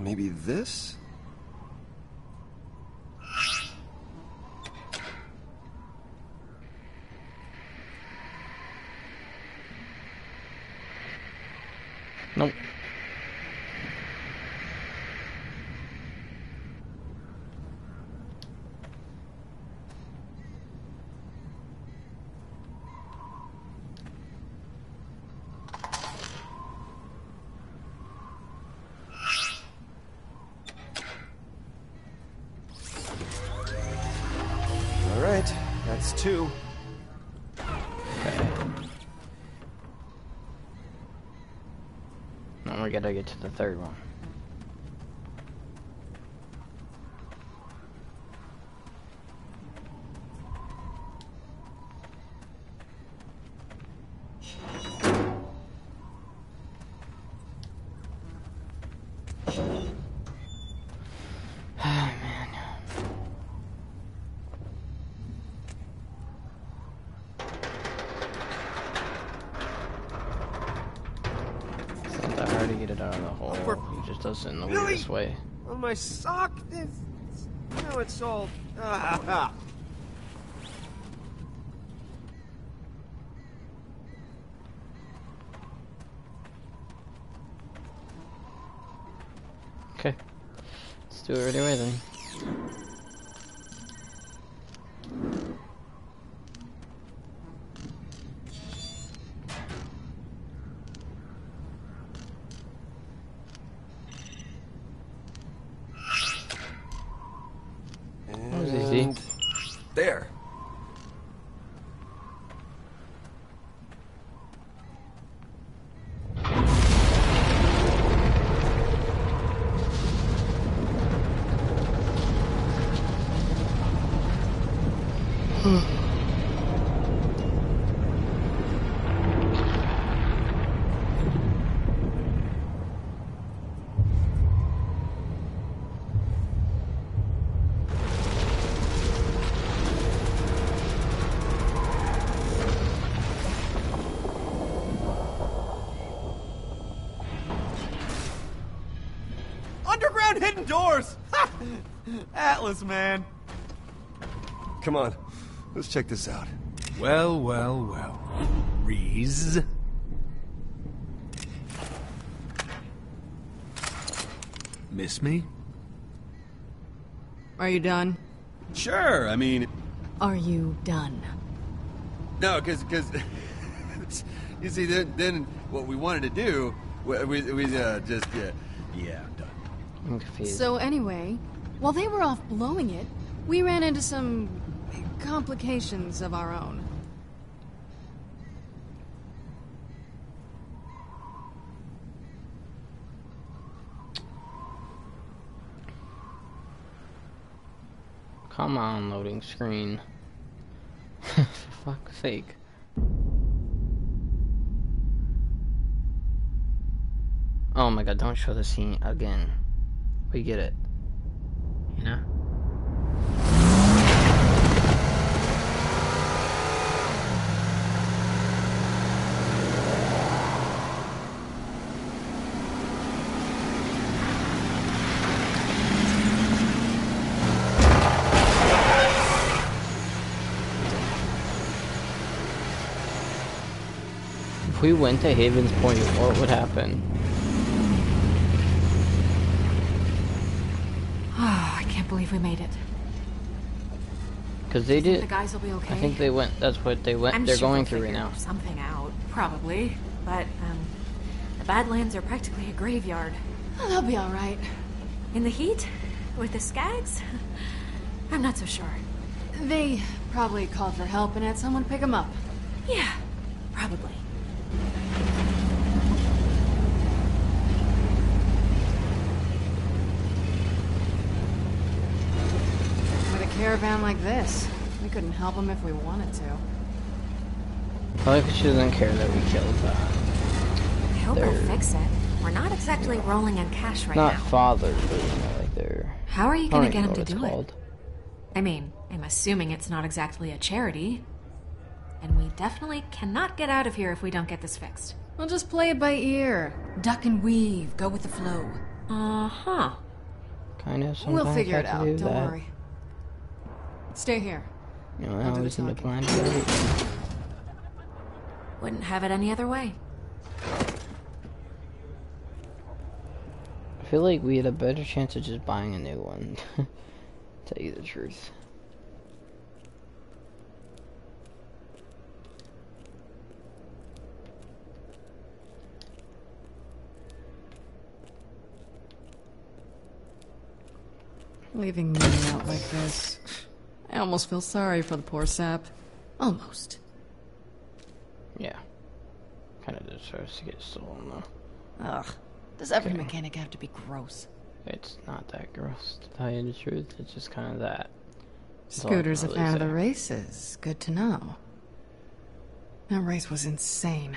Maybe this? Nope. All right. Two. Now we gotta get to the third one. Just does it Really? weirdest way. On my sock? It's, now it's all. Ah. Okay. Let's do it right away then. Underground hidden doors! Ha! Atlas, man. Come on. Let's check this out. Well, well, well. Rhys. Miss me? Are you done? Sure, I mean, Are you done? No, because because you see, then then what we wanted to do, we we, we uh, just yeah, yeah, I'm done. I'm confused. So anyway, while they were off blowing it, we ran into some complications of our own. Come on, loading screen. For fuck's sake. Oh my god, don't show the scene again. We get it. You know? If we went to Haven's Point, what would happen? Oh, I can't believe we made it. Because they did. the guys will be okay? I think they went. That's what they went. I'm they're sure going through right now. Something out, probably. But um, the Badlands are practically a graveyard. Oh, they'll be all right. In the heat, with the skags, I'm not so sure. They probably called for help and had someone pick them up. Yeah, probably. With a caravan like this, we couldn't help them if we wanted to. I like that she doesn't care that we killed. Uh, I hope They're- they'll fix it. We're not exactly rolling in cash right not now. fathers, but you know, like they're. How are you gonna get even him to what it's do it? I mean, I'm assuming it's not exactly a charity. And we definitely cannot get out of here if we don't get this fixed. We'll just play it by ear. Duck and weave, go with the flow. Uh huh. Kind of. We'll figure it out, do don't that. worry. Stay here. You know, I'll I do the always end up talking. blind. right? Wouldn't have it any other way. I feel like we had a better chance of just buying a new one. Tell you the truth. Leaving me out like this. I almost feel sorry for the poor sap. Almost. Yeah. Kind of deserves to get stolen though. Ugh. Does every mechanic have to be gross? It's not that gross to tell you the truth. It's just kind of that. That's all I Scooter's a fan really of the races. Good to know. That race was insane.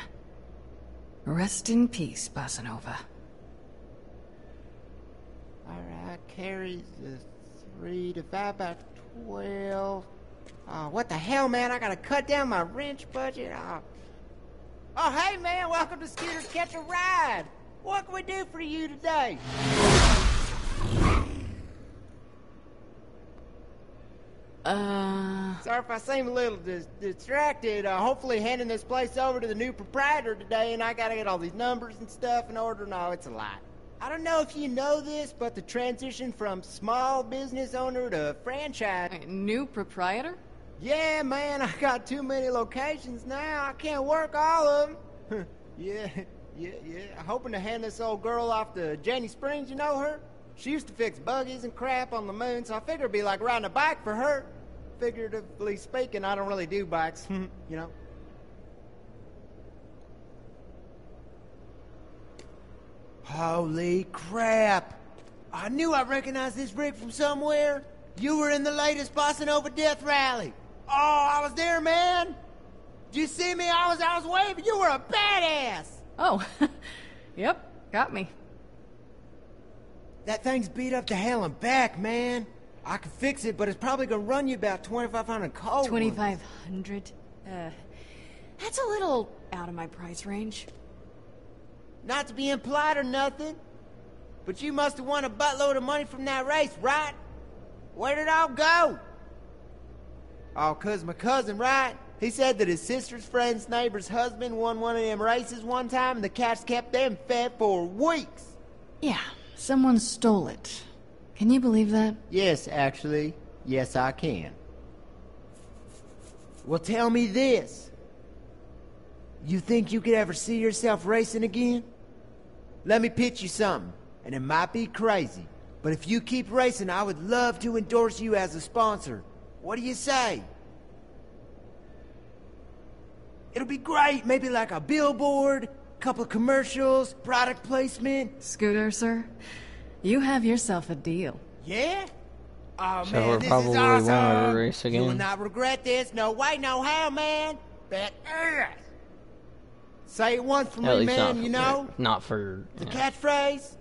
Rest in peace, Bossanova. Alright, carries the three divided by twelve. Oh, what the hell, man? I gotta cut down my wrench budget. Oh, oh hey, man, welcome to Scooter's Catch a Ride. What can we do for you today? Uh. Sorry if I seem a little dis- distracted. Uh, hopefully, handing this place over to the new proprietor today, and I gotta get all these numbers and stuff in order. No, it's a lot. I don't know if you know this, but the transition from small business owner to franchise. New proprietor? Yeah, man, I got too many locations now. I can't work all of them. yeah, yeah, yeah. I'm hoping to hand this old girl off to Janey Springs. You know her? She used to fix buggies and crap on the moon, so I figured it'd be like riding a bike for her. Figuratively speaking, I don't really do bikes, you know. Holy crap! I knew I recognized this rig from somewhere. You were in the latest Bossanova Death Rally. Oh, I was there, man. Did you see me? I was, I was waving. You were a badass. Oh, yep, got me. That thing's beat up to hell and back, man. I can fix it, but it's probably gonna run you about 2,500 cold. 2,500? Uh, that's a little out of my price range. Not to be implied or nothing, but you must have won a buttload of money from that race, right? Where'd it all go? Oh, 'cause my cousin, right? He said that his sister's friend's neighbor's husband won one of them races one time, and the cats kept them fed for weeks. Yeah, someone stole it. Can you believe that? Yes, actually. Yes, I can. Well, tell me this. You think you could ever see yourself racing again? Let me pitch you something, and it might be crazy, but if you keep racing, I would love to endorse you as a sponsor. What do you say? It'll be great, maybe like a billboard, couple of commercials, product placement. Scooter, sir, you have yourself a deal. Yeah? Oh So man, we're this probably is won't awesome. ever race You will again. not regret this. No way, no how, man. Bet ass. Uh, Say it once for At me, least not man. for, You know not for. the yeah. catchphrase.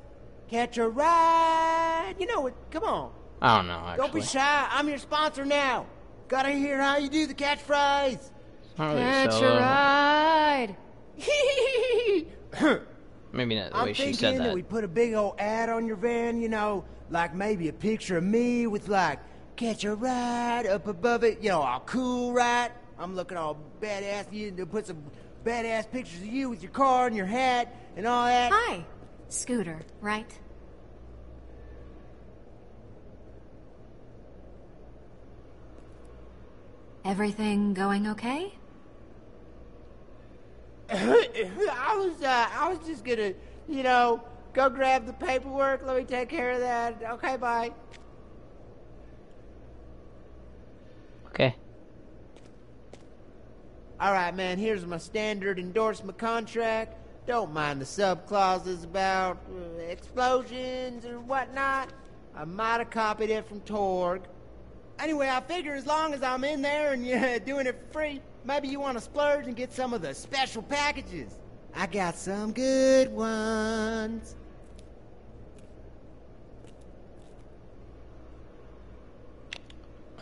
Catch a ride. You know it. Come on. I don't know. Actually, Don't be shy. I'm your sponsor now. Gotta hear how you do the catchphrase. Really Catch so, a ride. Maybe not the I'm way she said that that. we put a big old ad on your van, you know, like maybe a picture of me with like catch a ride up above it, you know, all cool, right? I'm looking all badass. You to put some badass pictures of you with your car and your hat and all that. Hi. Scooter, right? Everything going okay? I was, uh, I was just gonna, you know, go grab the paperwork. Let me take care of that. Okay, bye. Okay. All right, man, here's my standard endorsement contract. Don't mind the sub clauses about uh, explosions or whatnot. I might have copied it from Torgue. Anyway, I figure as long as I'm in there and you're doing it for free, maybe you want to splurge and get some of the special packages. I got some good ones.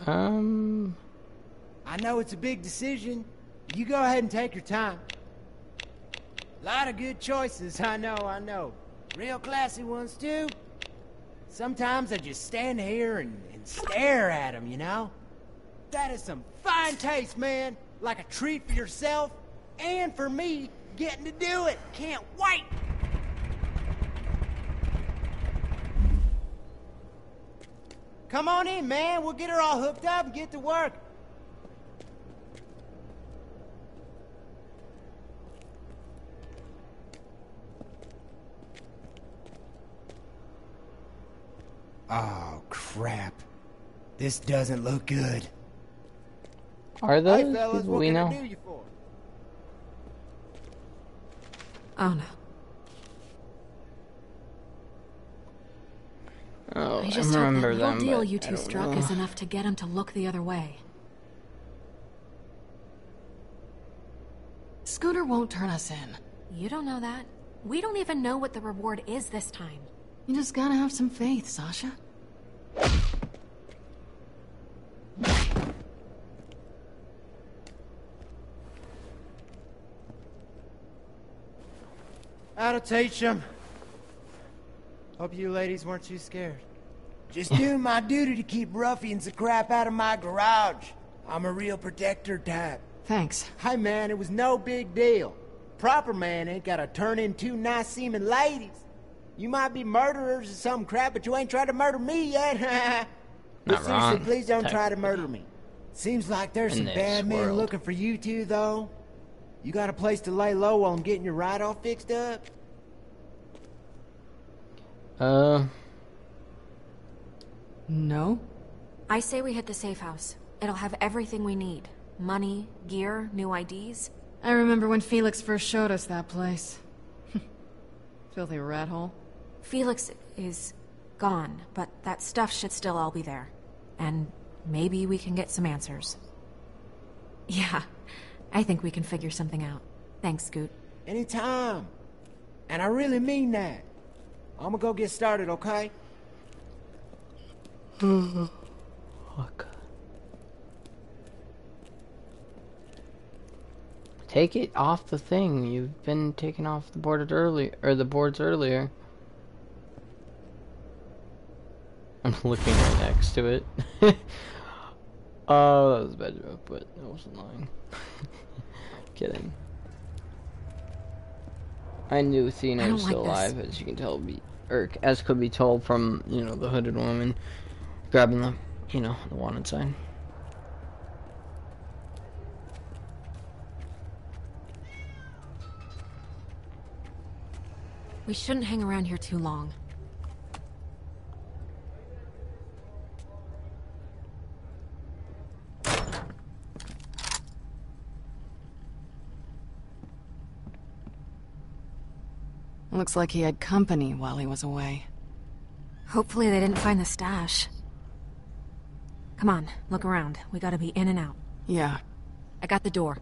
Um. I know it's a big decision. You go ahead and take your time. lot of good choices, I know, I know. Real classy ones, too. Sometimes I just stand here and, and stare at them, you know? That is some fine taste, man. Like a treat for yourself and for me getting to do it. Can't wait. Come on in, man. We'll get her all hooked up and get to work. Oh, crap. This doesn't look good. Are Hey, those fellas, people what we know? I do you for? Oh no. Oh, I I, just hope remember that little them. deal you two struck know. is enough to get him to look the other way. Scooter won't turn us in. You don't know that. We don't even know what the reward is this time. You just gotta have some faith, Sasha. That'll teach them. Hope you ladies weren't too scared. Just doing my duty to keep ruffians the crap out of my garage. I'm a real protector type. Thanks. Hey man, it was no big deal. Proper man ain't gotta turn in two nice seeming ladies. You might be murderers or some crap, but you ain't tried to murder me yet. but Not seriously, wrong, please don't try to murder me. Seems like there's In some this bad men looking for you two, though. You got a place to lay low while I'm getting your ride all fixed up? Uh, No? I say we hit the safe house. It'll have everything we need. Money, gear, new IDs. I remember when Felix first showed us that place. Filthy rat hole. Felix is gone, but that stuff should still all be there. And maybe we can get some answers. Yeah, I think we can figure something out. Thanks, Scoot. Anytime. And I really mean that. I'm gonna go get started, okay? fuck. Take it off the thing. You've been taken off the board earlier, or the boards earlier. I'm looking right next to it. Oh, that was a bad joke, but I wasn't lying. Kidding. I knew Athena I was still like alive, as you can tell, be, or as could be told from, you know, the hooded woman grabbing the, you know, the wanted sign. We shouldn't hang around here too long. Looks like he had company while he was away. Hopefully they didn't find the stash. Come on, look around. We gotta be in and out. Yeah. I got the door.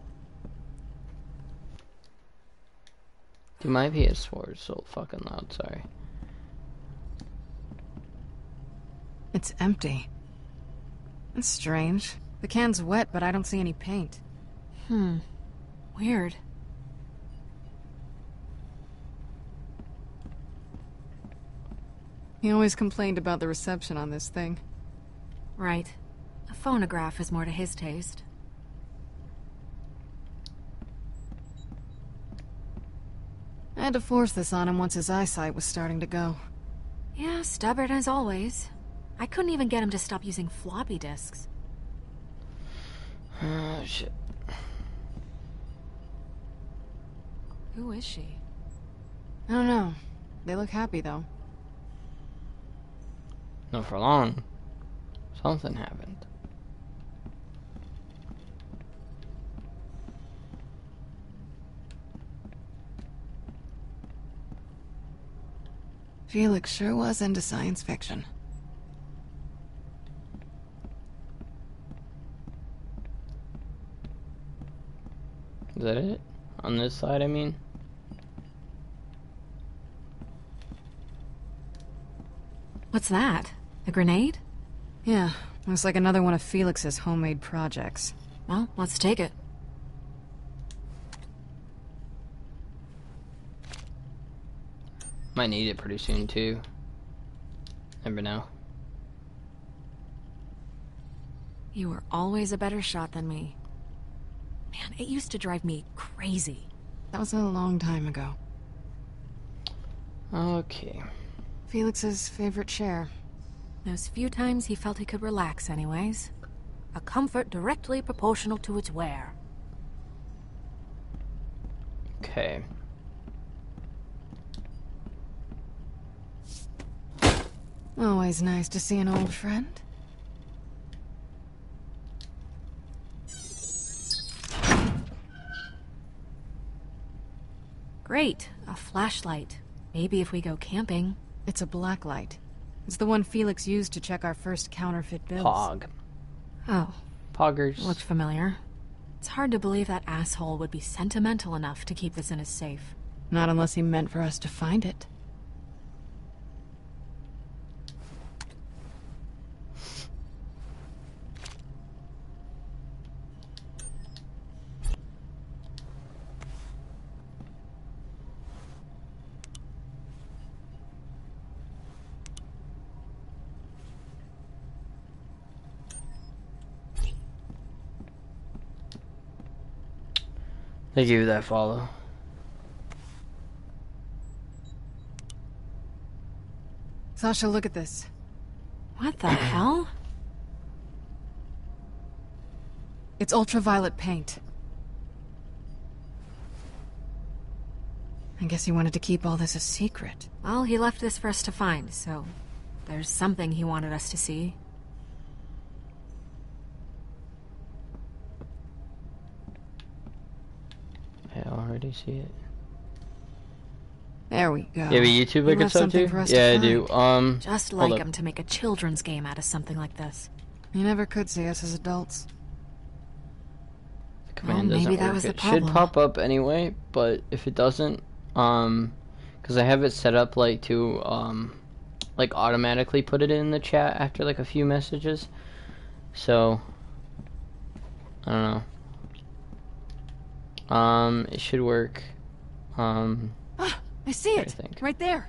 Dude, my PS4 is so fucking loud, sorry. It's empty. That's strange. The can's wet, but I don't see any paint. Hmm. Weird. He always complained about the reception on this thing. Right. A phonograph is more to his taste. I had to force this on him once his eyesight was starting to go. Yeah, stubborn as always. I couldn't even get him to stop using floppy disks. Oh, shit. Who is she? I don't know. They look happy, though. Not for long. Something happened. Felix sure was into science fiction. Is that it? On this side, I mean? What's that? A grenade? Yeah, looks like another one of Felix's homemade projects. Well, let's take it. Might need it pretty soon, too. Never know. You were always a better shot than me. Man, it used to drive me crazy. That was a long time ago. Okay. Felix's favorite chair. Those few times he felt he could relax anyways. A comfort directly proportional to its wear. Okay. Always nice to see an old friend. Great, a flashlight. Maybe if we go camping. It's a black light. It's the one Felix used to check our first counterfeit bills. Pog. Oh, Poggers. looked familiar. It's hard to believe that asshole would be sentimental enough to keep this in his safe. Not unless he meant for us to find it. They gave you that follow. Sasha, look at this. What the hell? It's ultraviolet paint. I guess he wanted to keep all this a secret. Well, he left this for us to find, so there's something he wanted us to see. I already see it. There we go. You have a YouTube He I can sub something to? for us to Yeah, I do. Um, Just like up. him to make a children's game out of something like this. He never could see us as adults. The command Well, maybe doesn't that work. was the it should pop up anyway, but if it doesn't, um, because I have it set up like to um, like automatically put it in the chat after like a few messages. So I don't know. Um, it should work. Um, I see it. think. Right there.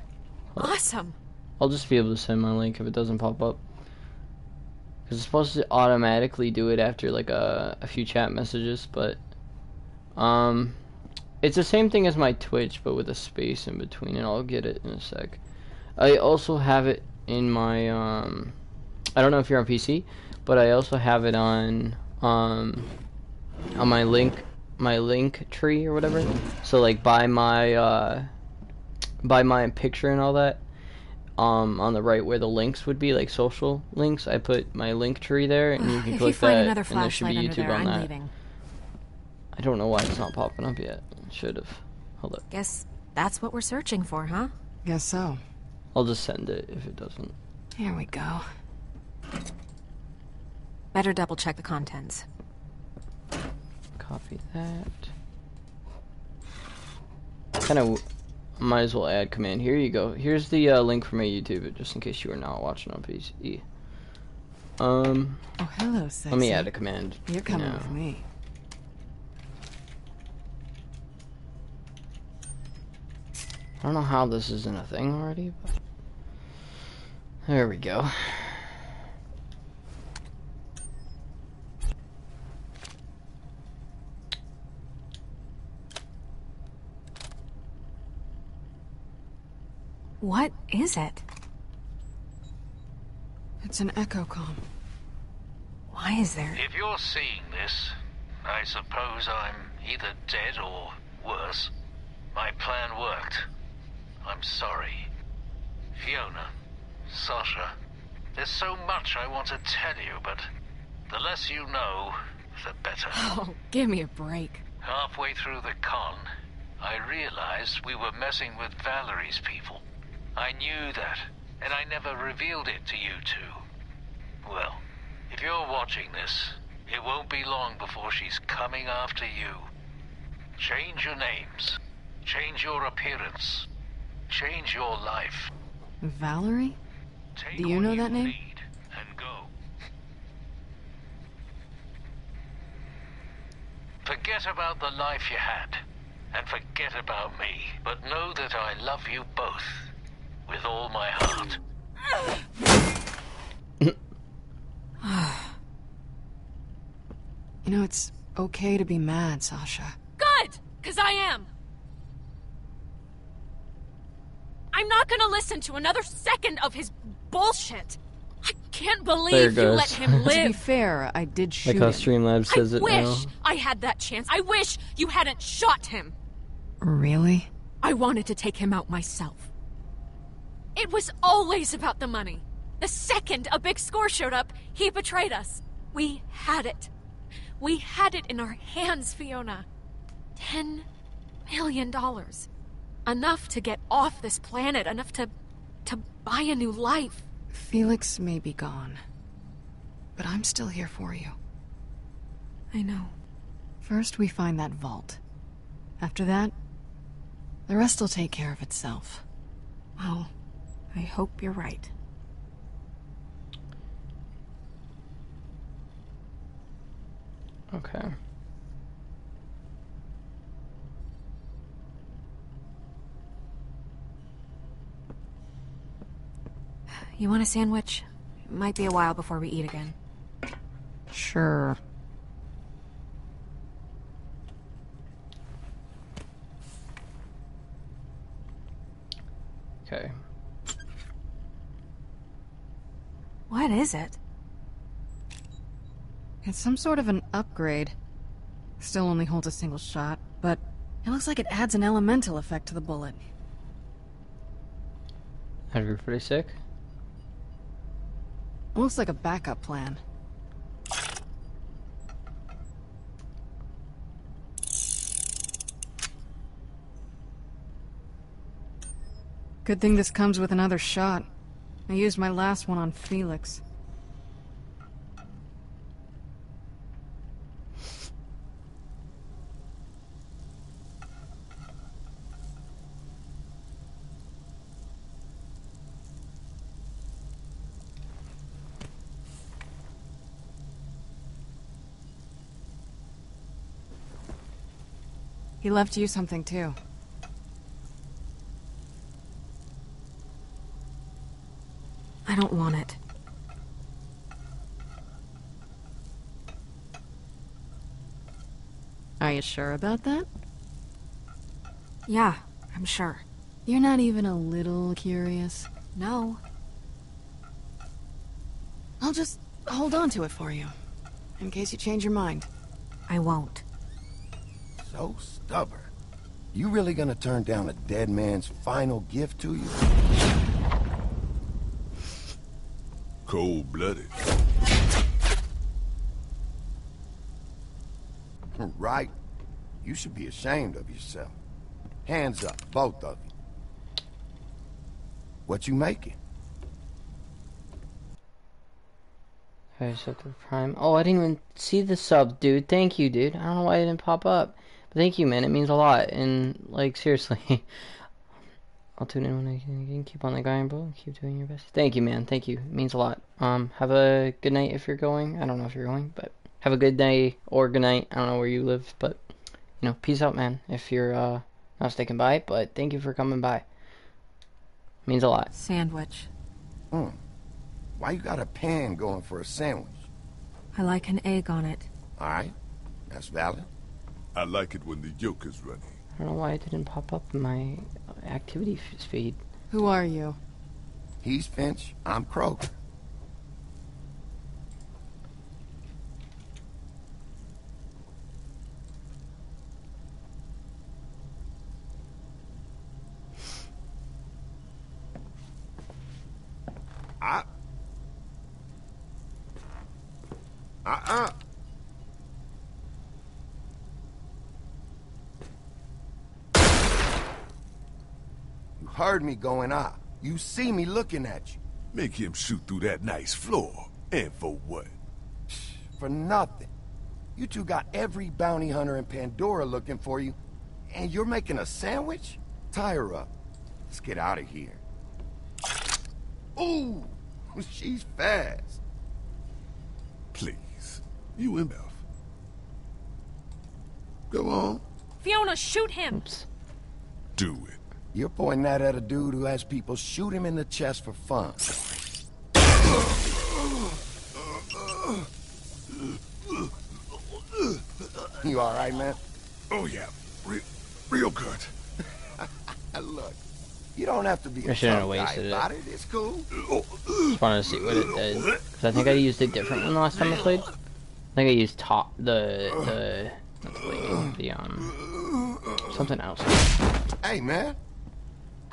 Awesome. I'll just be able to send my link if it doesn't pop up. Because it's supposed to automatically do it after like a, a few chat messages, but um, it's the same thing as my Twitch, but with a space in between, and I'll get it in a sec. I also have it in my um, I don't know if you're on PC, but I also have it on um, on my link my link tree or whatever. So like by my uh, by my picture and all that, um, on the right where the links would be, like social links, I put my link tree there, and you can if click you find that, another and there should be YouTube there, on I'm that. leaving. I don't know why it's not popping up yet. Should have. Hold up. Guess that's what we're searching for, huh? Guess so. I'll just send it if it doesn't. Here we go. Better double check the contents. Copy that. Kind of might as well add command. Here you go. Here's the uh, link for my YouTube, just in case you are not watching on PC. Um. Oh, hello, sexy. Let me add a command. You're coming now. with me. I don't know how this isn't a thing already, but there we go. What is it? It's an echo com. Why is there? If you're seeing this, I suppose I'm either dead or worse. My plan worked. I'm sorry. Fiona, Sasha, there's so much I want to tell you, but the less you know, the better. Oh, give me a break. Halfway through the con, I realized we were messing with Valerie's people. I knew that, and I never revealed it to you two. Well, if you're watching this, it won't be long before she's coming after you. Change your names. Change your appearance. Change your life. Valerie? Take Do you know that name? need and go. Forget about the life you had, and forget about me. But know that I love you both with all my heart. You know, it's okay to be mad, Sasha. Good! Because I am. I'm not gonna listen to another second of his bullshit. I can't believe you let him live. To be live. fair, I did shoot Like how him. Streamlabs says I it wish now. I had that chance. I wish you hadn't shot him. Really? I wanted to take him out myself. It was always about the money. The second a big score showed up, he betrayed us. We had it. We had it in our hands, Fiona. Ten million dollars. Enough to get off this planet, enough to to buy a new life. Felix may be gone. But I'm still here for you. I know. First, we find that vault. After that, the rest will take care of itself. Well, I hope you're right. Okay. You want a sandwich? It might be a while before we eat again. Sure. Okay. What is it? It's some sort of an upgrade. Still only holds a single shot, but it looks like it adds an elemental effect to the bullet. That'd be pretty sick. Looks like a backup plan. Good thing this comes with another shot. I used my last one on Felix. He left you something too. I don't want it. Are you sure about that? Yeah, I'm sure. You're not even a little curious? No. I'll just hold on to it for you. In case you change your mind. I won't. So stubborn. You really gonna turn down a dead man's final gift to you? Cold-blooded. Right? You should be ashamed of yourself. Hands up, both of you. What you making? Okay, so the prime. Oh, I didn't even see the sub, dude. Thank you, dude. I don't know why it didn't pop up. But thank you, man. It means a lot. And, like, seriously. I'll tune in when I can. Keep on the grind, bro. Keep doing your best. Thank you, man. Thank you. It means a lot. Um, have a good night if you're going. I don't know if you're going, but have a good day or good night. I don't know where you live, but, you know, peace out, man. If you're, uh, not sticking by, but thank you for coming by. It means a lot. Sandwich. Hmm. Why you got a pan going for a sandwich? I like an egg on it. Alright, that's valid. I like it when the yolk is runny. I don't know why it didn't pop up in my activity feed. Who are you? He's Finch, I'm Kroger. I... Uh-uh. You heard me going up. You see me looking at you. Make him shoot through that nice floor. And for what? For nothing. You two got every bounty hunter in Pandora looking for you, and you're making a sandwich? Tie her up. Let's get out of here. Ooh, she's fast. Please, you enough. Go on. Fiona, shoot him! Do it. You're pointing that at a dude who has people shoot him in the chest for fun. You all right, man? Oh, yeah. Real, real good. Look, you don't have to be I a shouldn't tough have guy wasted it. about it. It's cool. Just wanted to see what it did. Cause I think I used a different one last time I played. I think I used top the the not the lady, the um something else. Hey, man.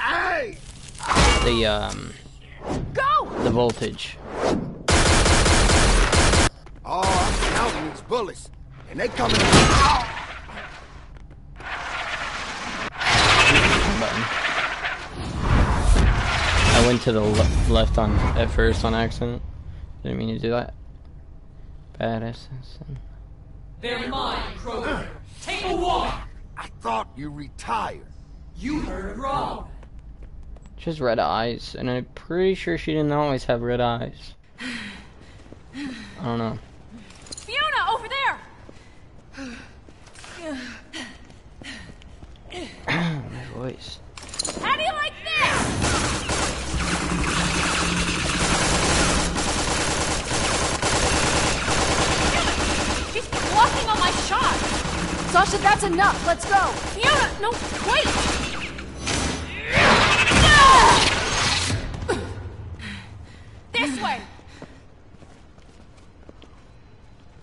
Hey! The um Go! the voltage. Oh, I'm counting these bullets, and they coming. Button. I went to the le left on at first on accident. Didn't mean to do that. Badass. They're mine, Kroger. Take a walk. I thought you retired. You heard wrong. She has red eyes, and I'm pretty sure she didn't always have red eyes. I don't know. Fiona, over there! My voice. How do you like this? She's blocking all my shots! Sasha, that's enough. Let's go. Fiona, no, wait! This way!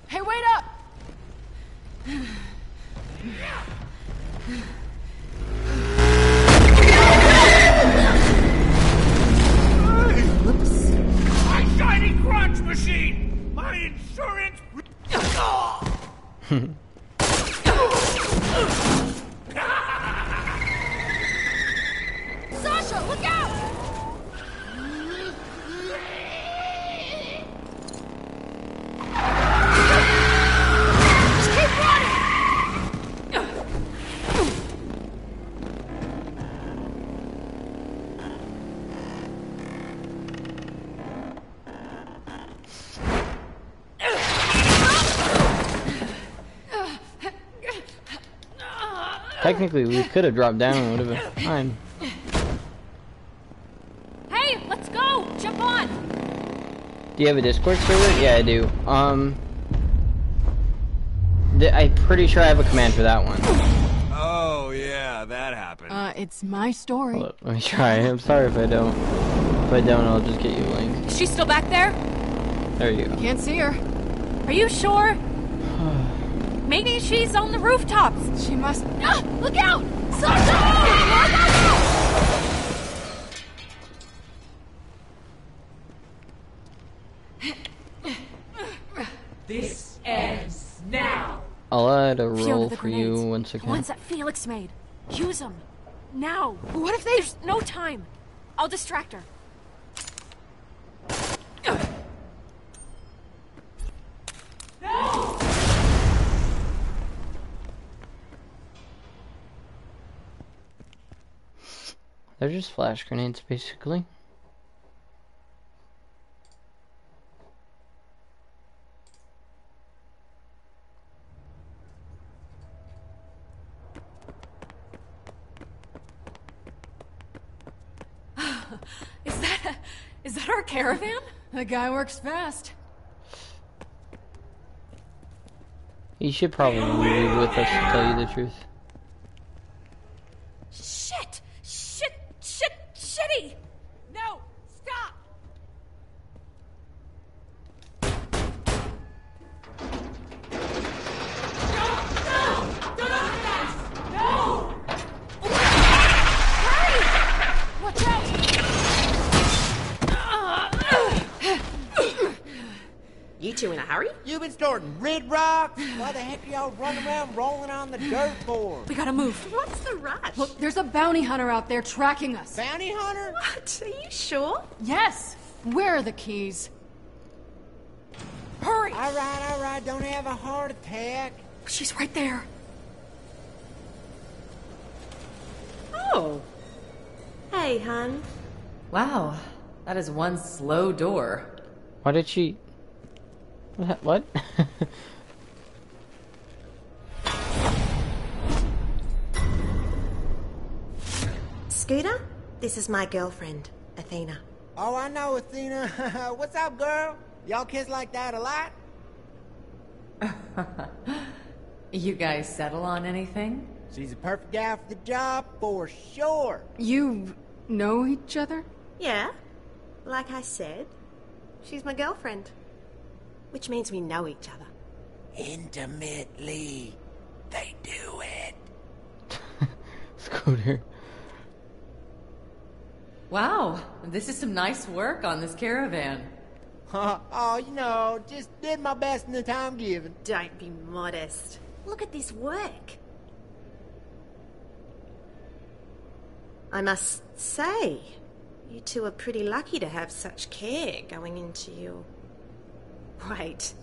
Hey, wait up! My shiny crunch machine. My insurance. Technically, we could have dropped down and would have been fine. Hey, let's go! Jump on! Do you have a Discord server? Yeah, I do. Um, I'm pretty sure I have a command for that one. Oh, yeah, that happened. Uh, it's my story. Hold up, let me try. I'm sorry if I don't. If I don't, I'll just get you a link. Is she still back there? There you go. Can't see her. Are you sure? Maybe she's on the rooftops. She must. Ah, look out! This ends now. I'll add a Fiona, roll the for you grenades. once The again. ones that Felix made. Use them. Now. What if they... There's no time. I'll distract her. They're just flash grenades, basically. Is that is that our caravan? The guy works fast. You should probably leave with us to tell you the truth. Shit! Shit! Shit! Shitty! No! Stop! Watch out! You two in a hurry? You been snorting red rocks? Why the heck are y'all running around rolling on the dirt for? We gotta move. What's the rush? Look, there's a bounty hunter out there tracking us. Bounty hunter? What? Are you sure? Yes. Where are the keys? Hurry! All right, all right. Don't have a heart attack. She's right there. Oh. Hey, hun. Wow, that is one slow door. Why did she... What? Scooter, this is my girlfriend, Athena. Oh, I know, Athena. What's up, girl? Y'all kiss like that a lot? You guys settle on anything? She's a perfect gal for the job, for sure. You know each other? Yeah, like I said, she's my girlfriend. Which means we know each other. Intimately. They do it. Scooter. Wow, this is some nice work on this caravan. oh, you know, just did my best in the time given. Don't be modest. Look at this work. I must say, you two are pretty lucky to have such care going into your. Wait.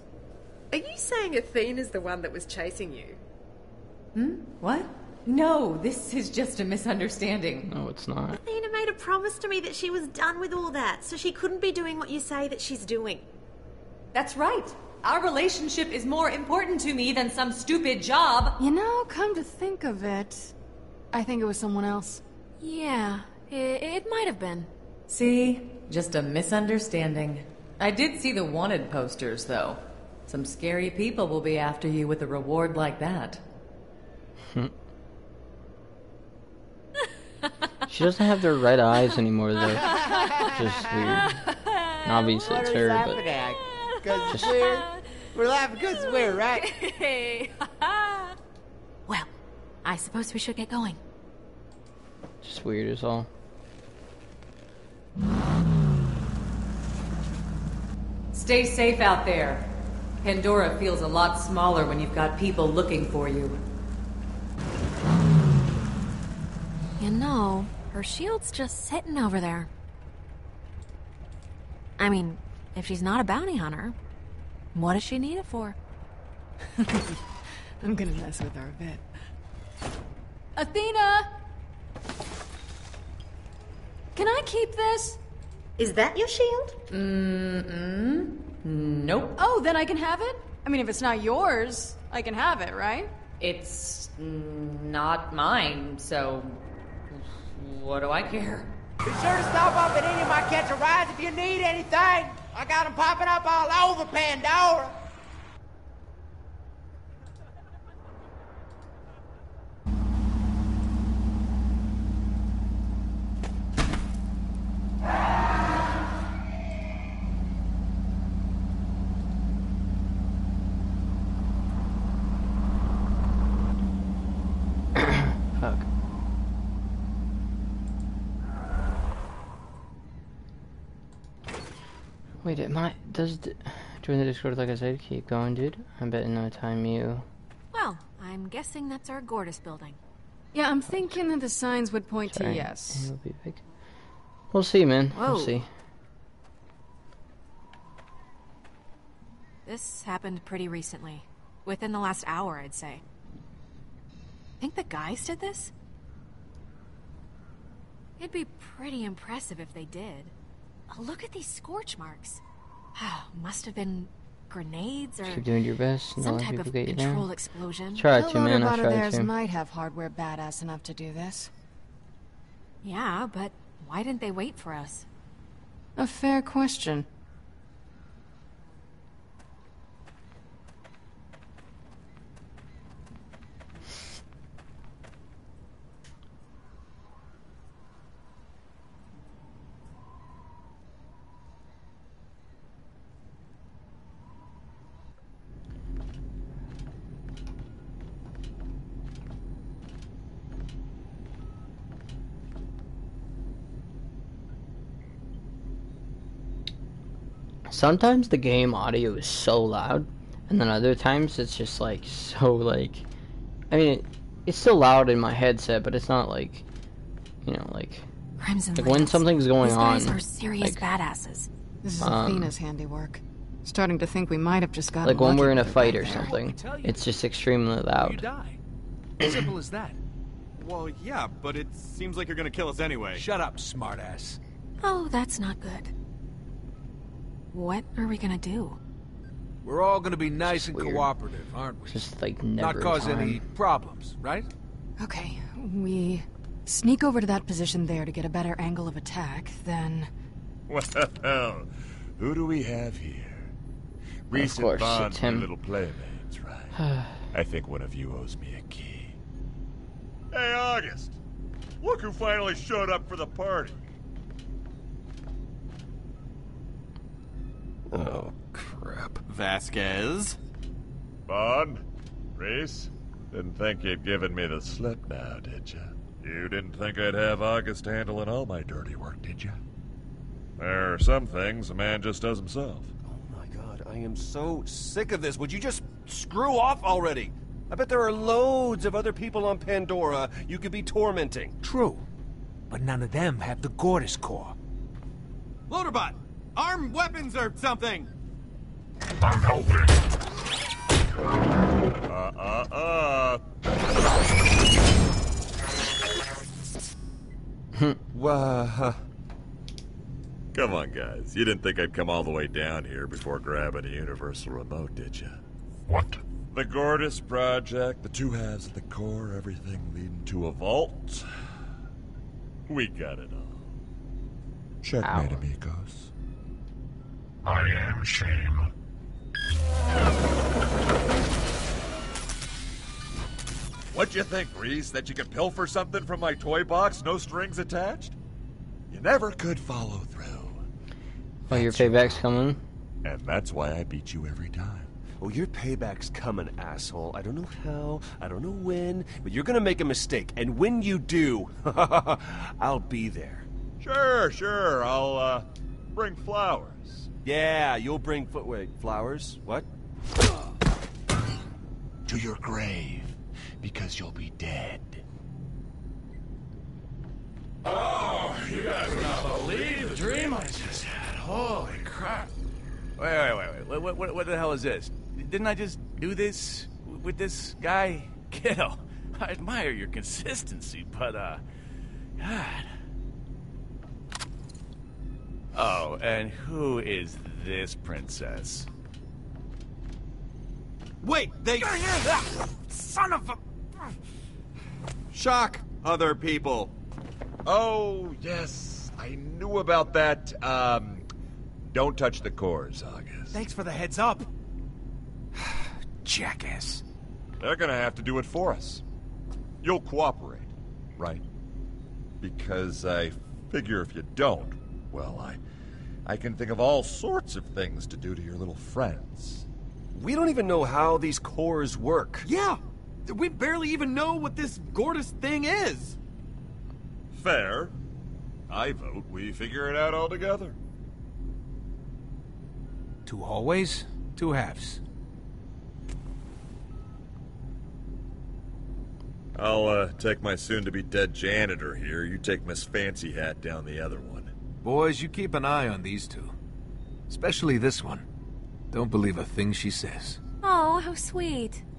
Are you saying Athena's the one that was chasing you? Hmm? What? No, this is just a misunderstanding. No, it's not. Athena made a promise to me that she was done with all that, so she couldn't be doing what you say that she's doing. That's right. Our relationship is more important to me than some stupid job. You know, come to think of it, I think it was someone else. Yeah, it, it might have been. See? Just a misunderstanding. I did see the wanted posters, though. Some scary people will be after you with a reward like that. Hmm. She doesn't have the red eyes anymore, though. Just weird. Obviously, it's What are we her, laughing but at? Because it's Just- weird? We're laughing because it's weird, right? well, I suppose we should get going. just weird is all. Stay safe out there. Pandora feels a lot smaller when you've got people looking for you. You know, her shield's just sitting over there. I mean, if she's not a bounty hunter, what does she need it for? I'm gonna mess with her a bit. Athena! Can I keep this? Is that your shield? Mm-mm. Nope. Oh, then I can have it? I mean, if it's not yours, I can have it, right? It's not mine, so what do I care? Be sure to stop up at any of my catch a rides if you need anything. I got them popping up all over Pandora. Fuck. Wait, am I? Does d- join the Discord like I said? Keep going, dude. I bet in no time you. Well, I'm guessing that's our Gortys building. Yeah, I'm thinking that the signs would point Sorry, to yes. It'll be big. We'll see, man. We'll see. This happened pretty recently. Within the last hour, I'd say. Think the guys did this? It'd be pretty impressive if they did. Oh, look at these scorch marks. Must have been grenades or Keep doing your best. some type of get you down. controlled explosion. Try That to, man. I loader try to. might have hardware badass enough to do this. Yeah, but why didn't they wait for us? A fair question. Sometimes the game audio is so loud, and then other times it's just like so like. I mean, it, it's still loud in my headset, but it's not like, you know, like. Crimson Like when something's going These on. guys are serious like, badasses. This is Um, Athena's handiwork. Starting to think we might have just got like when we're in a fight or something, it's just extremely loud. die. Simple as that. Well, yeah, but it seems like you're gonna kill us anyway. Shut up, smartass. Oh, that's not good. What are we gonna do? We're all gonna be nice and weird. cooperative, aren't we? Just like Not never cause time. any problems, right? Okay, we sneak over to that position there to get a better angle of attack, then... Well, who do we have here? Recent course, bonds it's him. little playmates, right? I think one of you owes me a key. Hey, August! Look who finally showed up for the party. Oh, crap. Vasquez. Vaughn? Rhys? Didn't think you'd given me the slip now, did you? You didn't think I'd have August handling all my dirty work, did you? There are some things a man just does himself. Oh my god, I am so sick of this. Would you just screw off already? I bet there are loads of other people on Pandora you could be tormenting. True. But none of them have the Gortys core. Loaderbot! Arm weapons or something! I'm helping. Uh, uh, uh. Wah. Come on, guys. You didn't think I'd come all the way down here before grabbing a universal remote, did you? What? The Gortys Project, the two halves of the core, everything leading to a vault. We got it all. Checkmate, Ow. amigos. I am shame. What'd you think, Rhys? That you could pilfer something from my toy box, no strings attached? You never could follow through. Oh, your payback's coming. And that's why I beat you every time. Oh, your payback's coming, asshole. I don't know how, I don't know when, but you're gonna make a mistake, and when you do, I'll be there. Sure, sure. I'll, uh, bring flowers. Yeah, you'll bring foot. Wait, flowers? What? To your grave, because you'll be dead. Oh, you guys would not believe the dream I just had. Holy crap. Wait, wait, wait, wait. What, what, what the hell is this? Didn't I just do this with this guy? Kiddo, I admire your consistency, but, uh, God. Oh, and who is this princess? Wait, they. Son of a. Shock other people. Oh, yes. I knew about that. Um, don't touch the cores, August. Thanks for the heads up. Jackass. They're gonna have to do it for us. You'll cooperate, right? Because I figure if you don't, well, I, I can think of all sorts of things to do to your little friends. We don't even know how these cores work. Yeah! We barely even know what this Gortys thing is! Fair. I vote we figure it out all together. Two hallways, two halves. I'll, uh, take my soon-to-be dead janitor here. You take Miss Fancy Hat down the other one. Boys, you keep an eye on these two. Especially this one. Don't believe a thing she says. Oh, how sweet.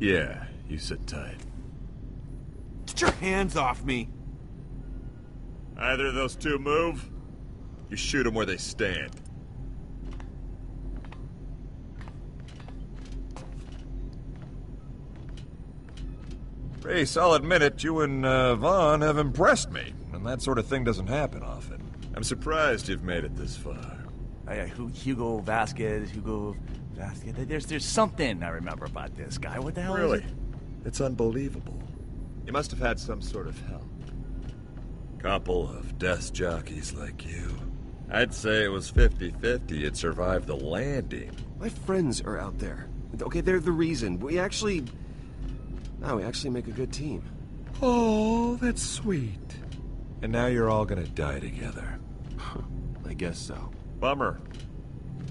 Yeah, you sit tight. Get your hands off me! Either of those two move, you shoot them where they stand. Rhys, I'll admit it, you and uh, Vaughn have impressed me, and that sort of thing doesn't happen often. I'm surprised you've made it this far. Uh, Hugo Vasquez, Hugo Vasquez. There's there's something I remember about this guy. What the hell Really? is it? It's unbelievable. You must have had some sort of help. Couple of death jockeys like you. I'd say it was 50-50 you'd survive the landing. My friends are out there. Okay, they're the reason. We actually... No, we actually make a good team. Oh, that's sweet. And now you're all gonna die together. I guess so. Bummer.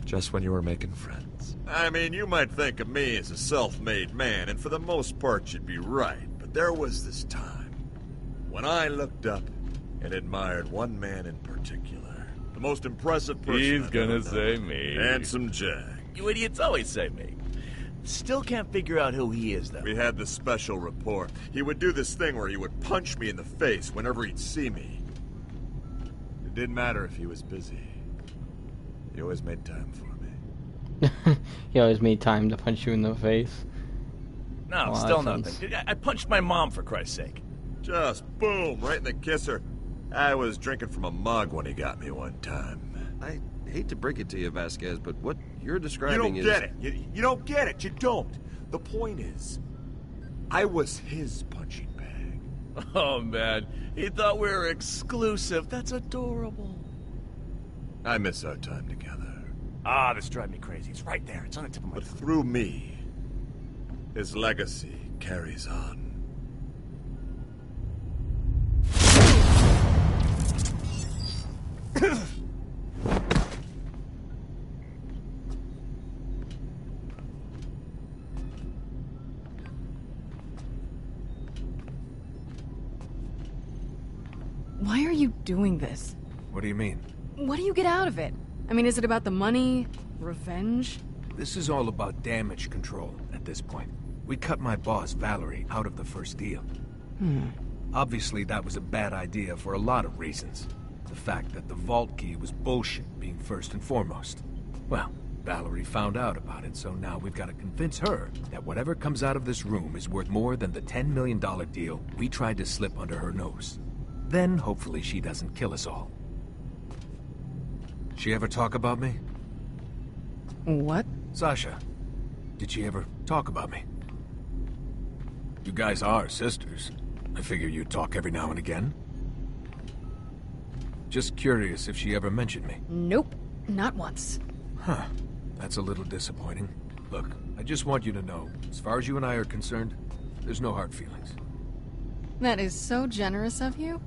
Just when you were making friends. I mean, you might think of me as a self-made man, and for the most part you'd be right. But there was this time when I looked up and admired one man in particular. The most impressive person He's I've gonna ever say known. me. Handsome Jack. You idiots always say me. Still can't figure out who he is, though. We had this special rapport. He would do this thing where he would punch me in the face whenever he'd see me. It didn't matter if he was busy. He always made time for me. he always made time to punch you in the face. No, Well, still nothing. I- I punched my mom for Christ's sake. Just boom, right in the kisser. I was drinking from a mug when he got me one time. I hate to break it to you, Vasquez, but what you're describing is. You don't is... get it. You, you don't get it. You don't. The point is, I was his punching bag. Oh man, he thought we were exclusive. That's adorable. I miss our time together. Ah, this drives me crazy. It's right there. It's on the tip of my But through me, his legacy carries on. doing this? What do you mean? What do you get out of it? I mean, is it about the money? Revenge? This is all about damage control at this point. We cut my boss, Valerie, out of the first deal. Hmm. Obviously, that was a bad idea for a lot of reasons. The fact that the vault key was bullshit being first and foremost. Well, Valerie found out about it, so now we've got to convince her that whatever comes out of this room is worth more than the $10 million deal we tried to slip under her nose. Then, hopefully, she doesn't kill us all. She ever talk about me? What? Sasha, did she ever talk about me? You guys are sisters. I figure you'd talk every now and again. Just curious if she ever mentioned me. Nope. Not once. Huh. That's a little disappointing. Look, I just want you to know, as far as you and I are concerned, there's no hard feelings. That is so generous of you.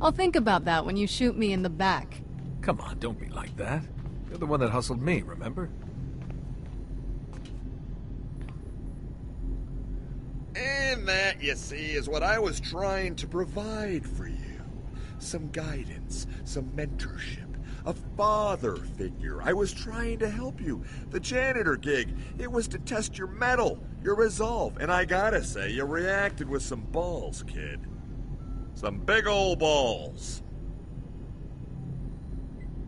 I'll think about that when you shoot me in the back. Come on, don't be like that. You're the one that hustled me, remember? And that, you see, is what I was trying to provide for you. Some guidance, some mentorship, a father figure. I was trying to help you. The janitor gig, it was to test your mettle, your resolve. And I gotta say, you reacted with some balls, kid. Some big old balls.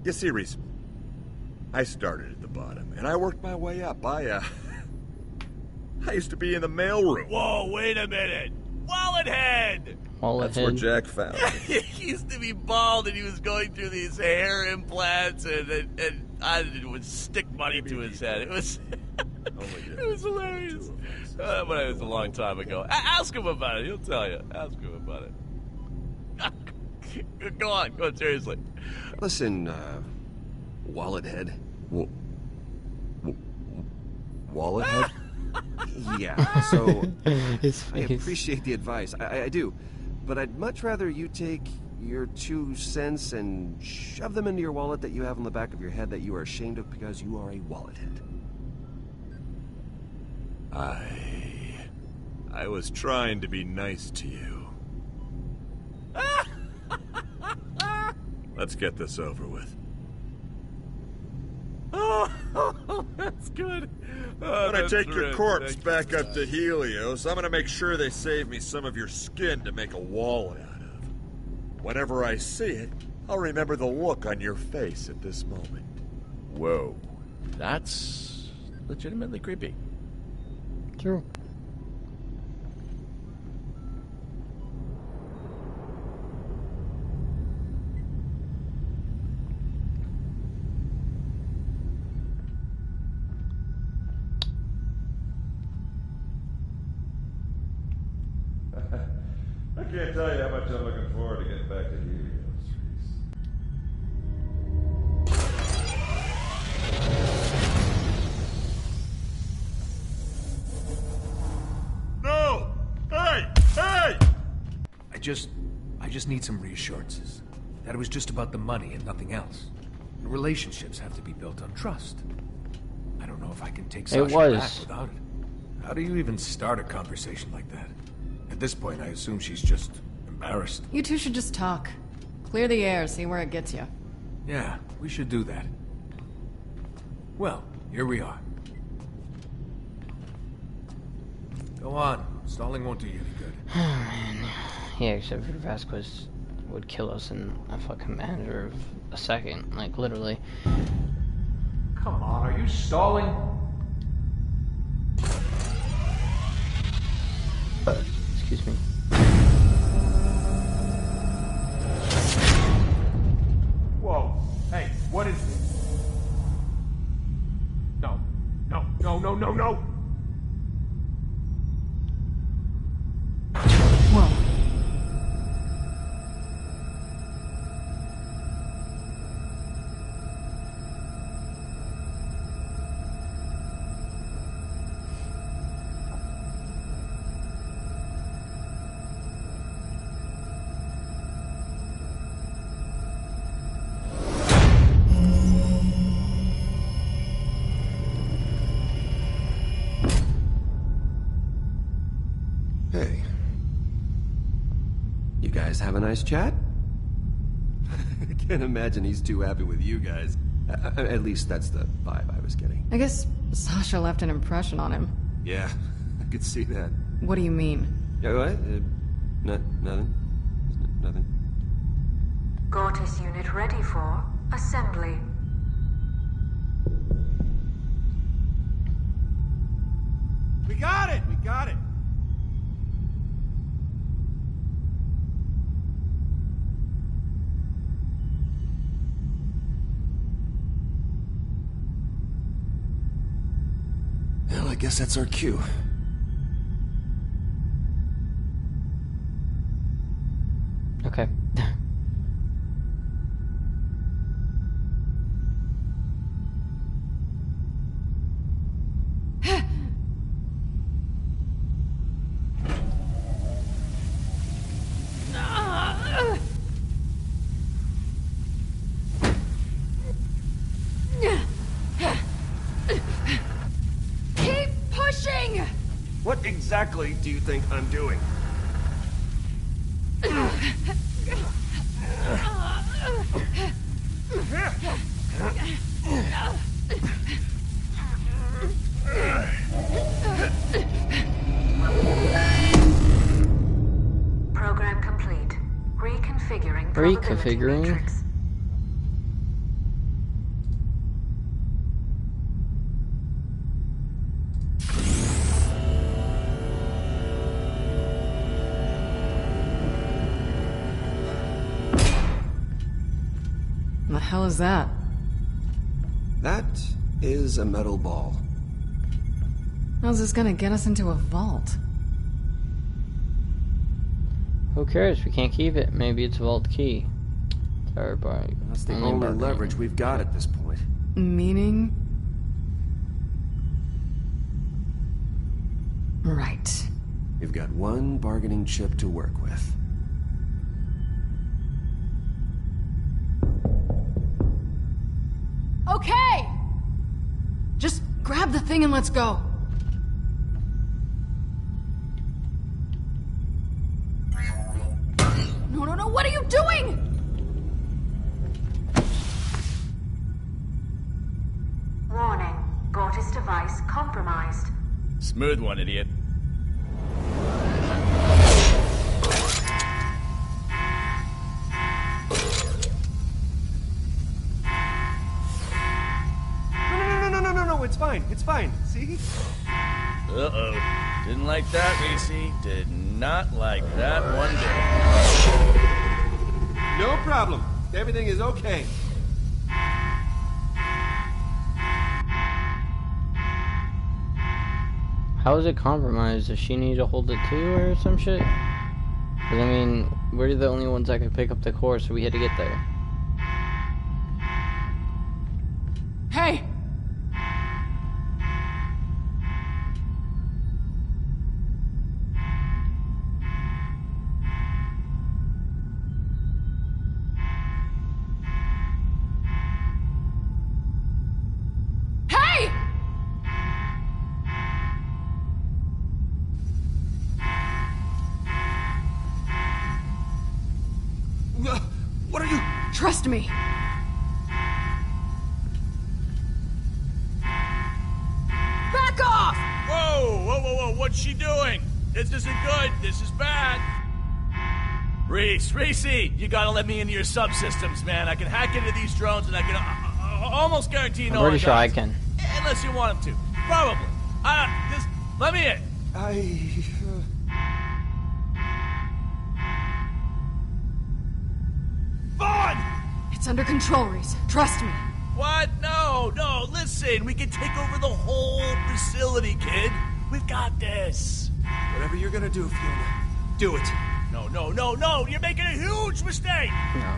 You see, Rhys, I started at the bottom, and I worked my way up. I, uh... I used to be in the mailroom. Whoa, wait a minute. Wallet head! Wallet That's where Jack found me. he used to be bald and he was going through these hair implants and, and, and I would stick money to his head. It was oh it was hilarious. Uh, but it was a long time ago. A- ask him about it. He'll tell you. Ask him about it. go on. Go on. Seriously. Listen, uh, wallet head. W- wallet head? yeah, so I appreciate the advice. I, I do. But I'd much rather you take your two cents and shove them into your wallet that you have on the back of your head that you are ashamed of because you are a wallet head. I... I was trying to be nice to you. Let's get this over with. Oh, that's good. Oh, when I take your corpse Thank back up to Helios, I'm gonna make sure they save me some of your skin to make a wallet out of. Whenever I see it, I'll remember the look on your face at this moment. Whoa. That's legitimately creepy. True. Need. That it was just about the money and nothing else. The relationships have to be built on trust. I don't know if I can take It Sasha was. back without it. How do you even start a conversation like that? At this point, I assume she's just embarrassed. You two should just talk. Clear the air, see where it gets you. Yeah, we should do that. Well, here we are. Go on. Stalling won't do you any good. man. Yeah, except for the Vasquez would kill us in a fucking matter of a second. Like, literally. Come on, are you stalling? Excuse me. Whoa. Hey, what is this? No. No, no, no, no, no! Have a nice chat? I can't imagine he's too happy with you guys. A- a- At least that's the vibe I was getting. I guess Sasha left an impression on him. Yeah, I could see that. What do you mean? Yeah, what? Uh, no, nothing. Nothing. Gortys unit ready for assembly. We got it! We got it! Guess that's our cue. Exactly do you think I'm doing? Program complete. Reconfiguring. probability Reconfiguring. Matrix. Is that? That is a metal ball. How's this gonna get us into a vault? Who cares? We can't keep it. Maybe it's a vault key. Third party. That's the Only only bargaining. leverage we've got at this point. Meaning? Right. We've got one bargaining chip to work with. Thing and let's go. No, no, no, what are you doing? Warning. Gortys device compromised. Smooth one, idiot. Uh-oh. Didn't like that, Rhys. Did not like that one bit. No problem. Everything is okay. How is it compromised? Does she need to hold it too or some shit? Cause I mean, we're the only ones that could pick up the core, so we had to get there. Trust me. Back off! Whoa, whoa, whoa, whoa, what's she doing? This isn't good. This is bad. Rhys, Rhys, you gotta let me into your subsystems, man. I can hack into these drones and I can uh, uh, almost guarantee I'm no pretty one sure I can. Unless you want them to. Probably. Uh, just let me in. I. under control, Rhys. Trust me. What? No, no, listen. We can take over the whole facility, kid. We've got this. Whatever you're gonna do, Fiona, do it. No, no, no, no. You're making a huge mistake. No.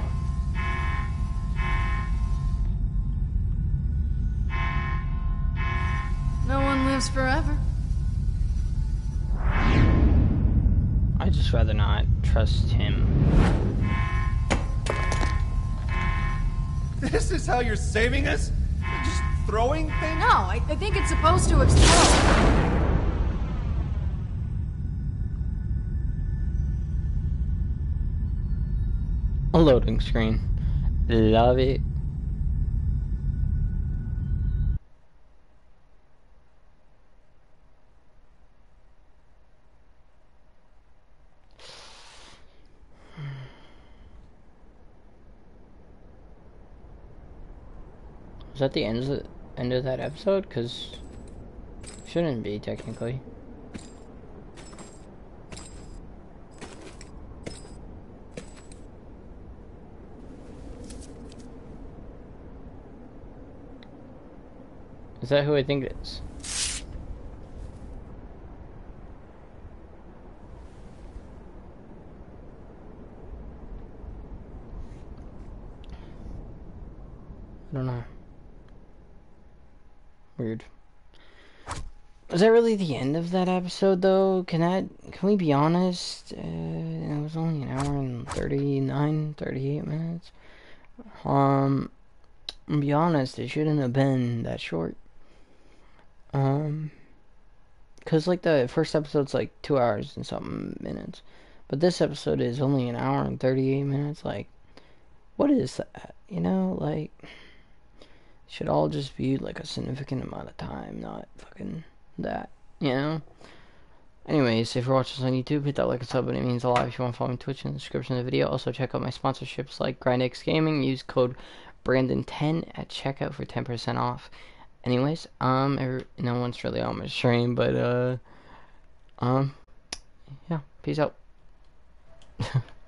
No one lives forever. I'd just rather not trust him. This is how you're saving us? Just throwing things? No, I, I think it's supposed to explode. A loading screen. Love it. Was that the end of end of that episode? Cause shouldn't be technically. Is that who I think it is? I don't know. Weird. Was that really the end of that episode, though? Can that, can we be honest? Uh, it was only an hour and 39, 38 minutes. Um, be honest, it shouldn't have been that short. Um, cause like the first episode's like two hours and something minutes, but this episode is only an hour and 38 minutes. Like, what is that? You know, like, should all just be like a significant amount of time, not fucking that, you know? Anyways, if you're watching this on YouTube, hit that like and sub and it means a lot. If you want to follow me on Twitch in the description of the video, also check out my sponsorships like GrindX Gaming. Use code Brandon10 at checkout for 10% off. Anyways, um, no one's really on my stream, but uh, um, yeah, peace out.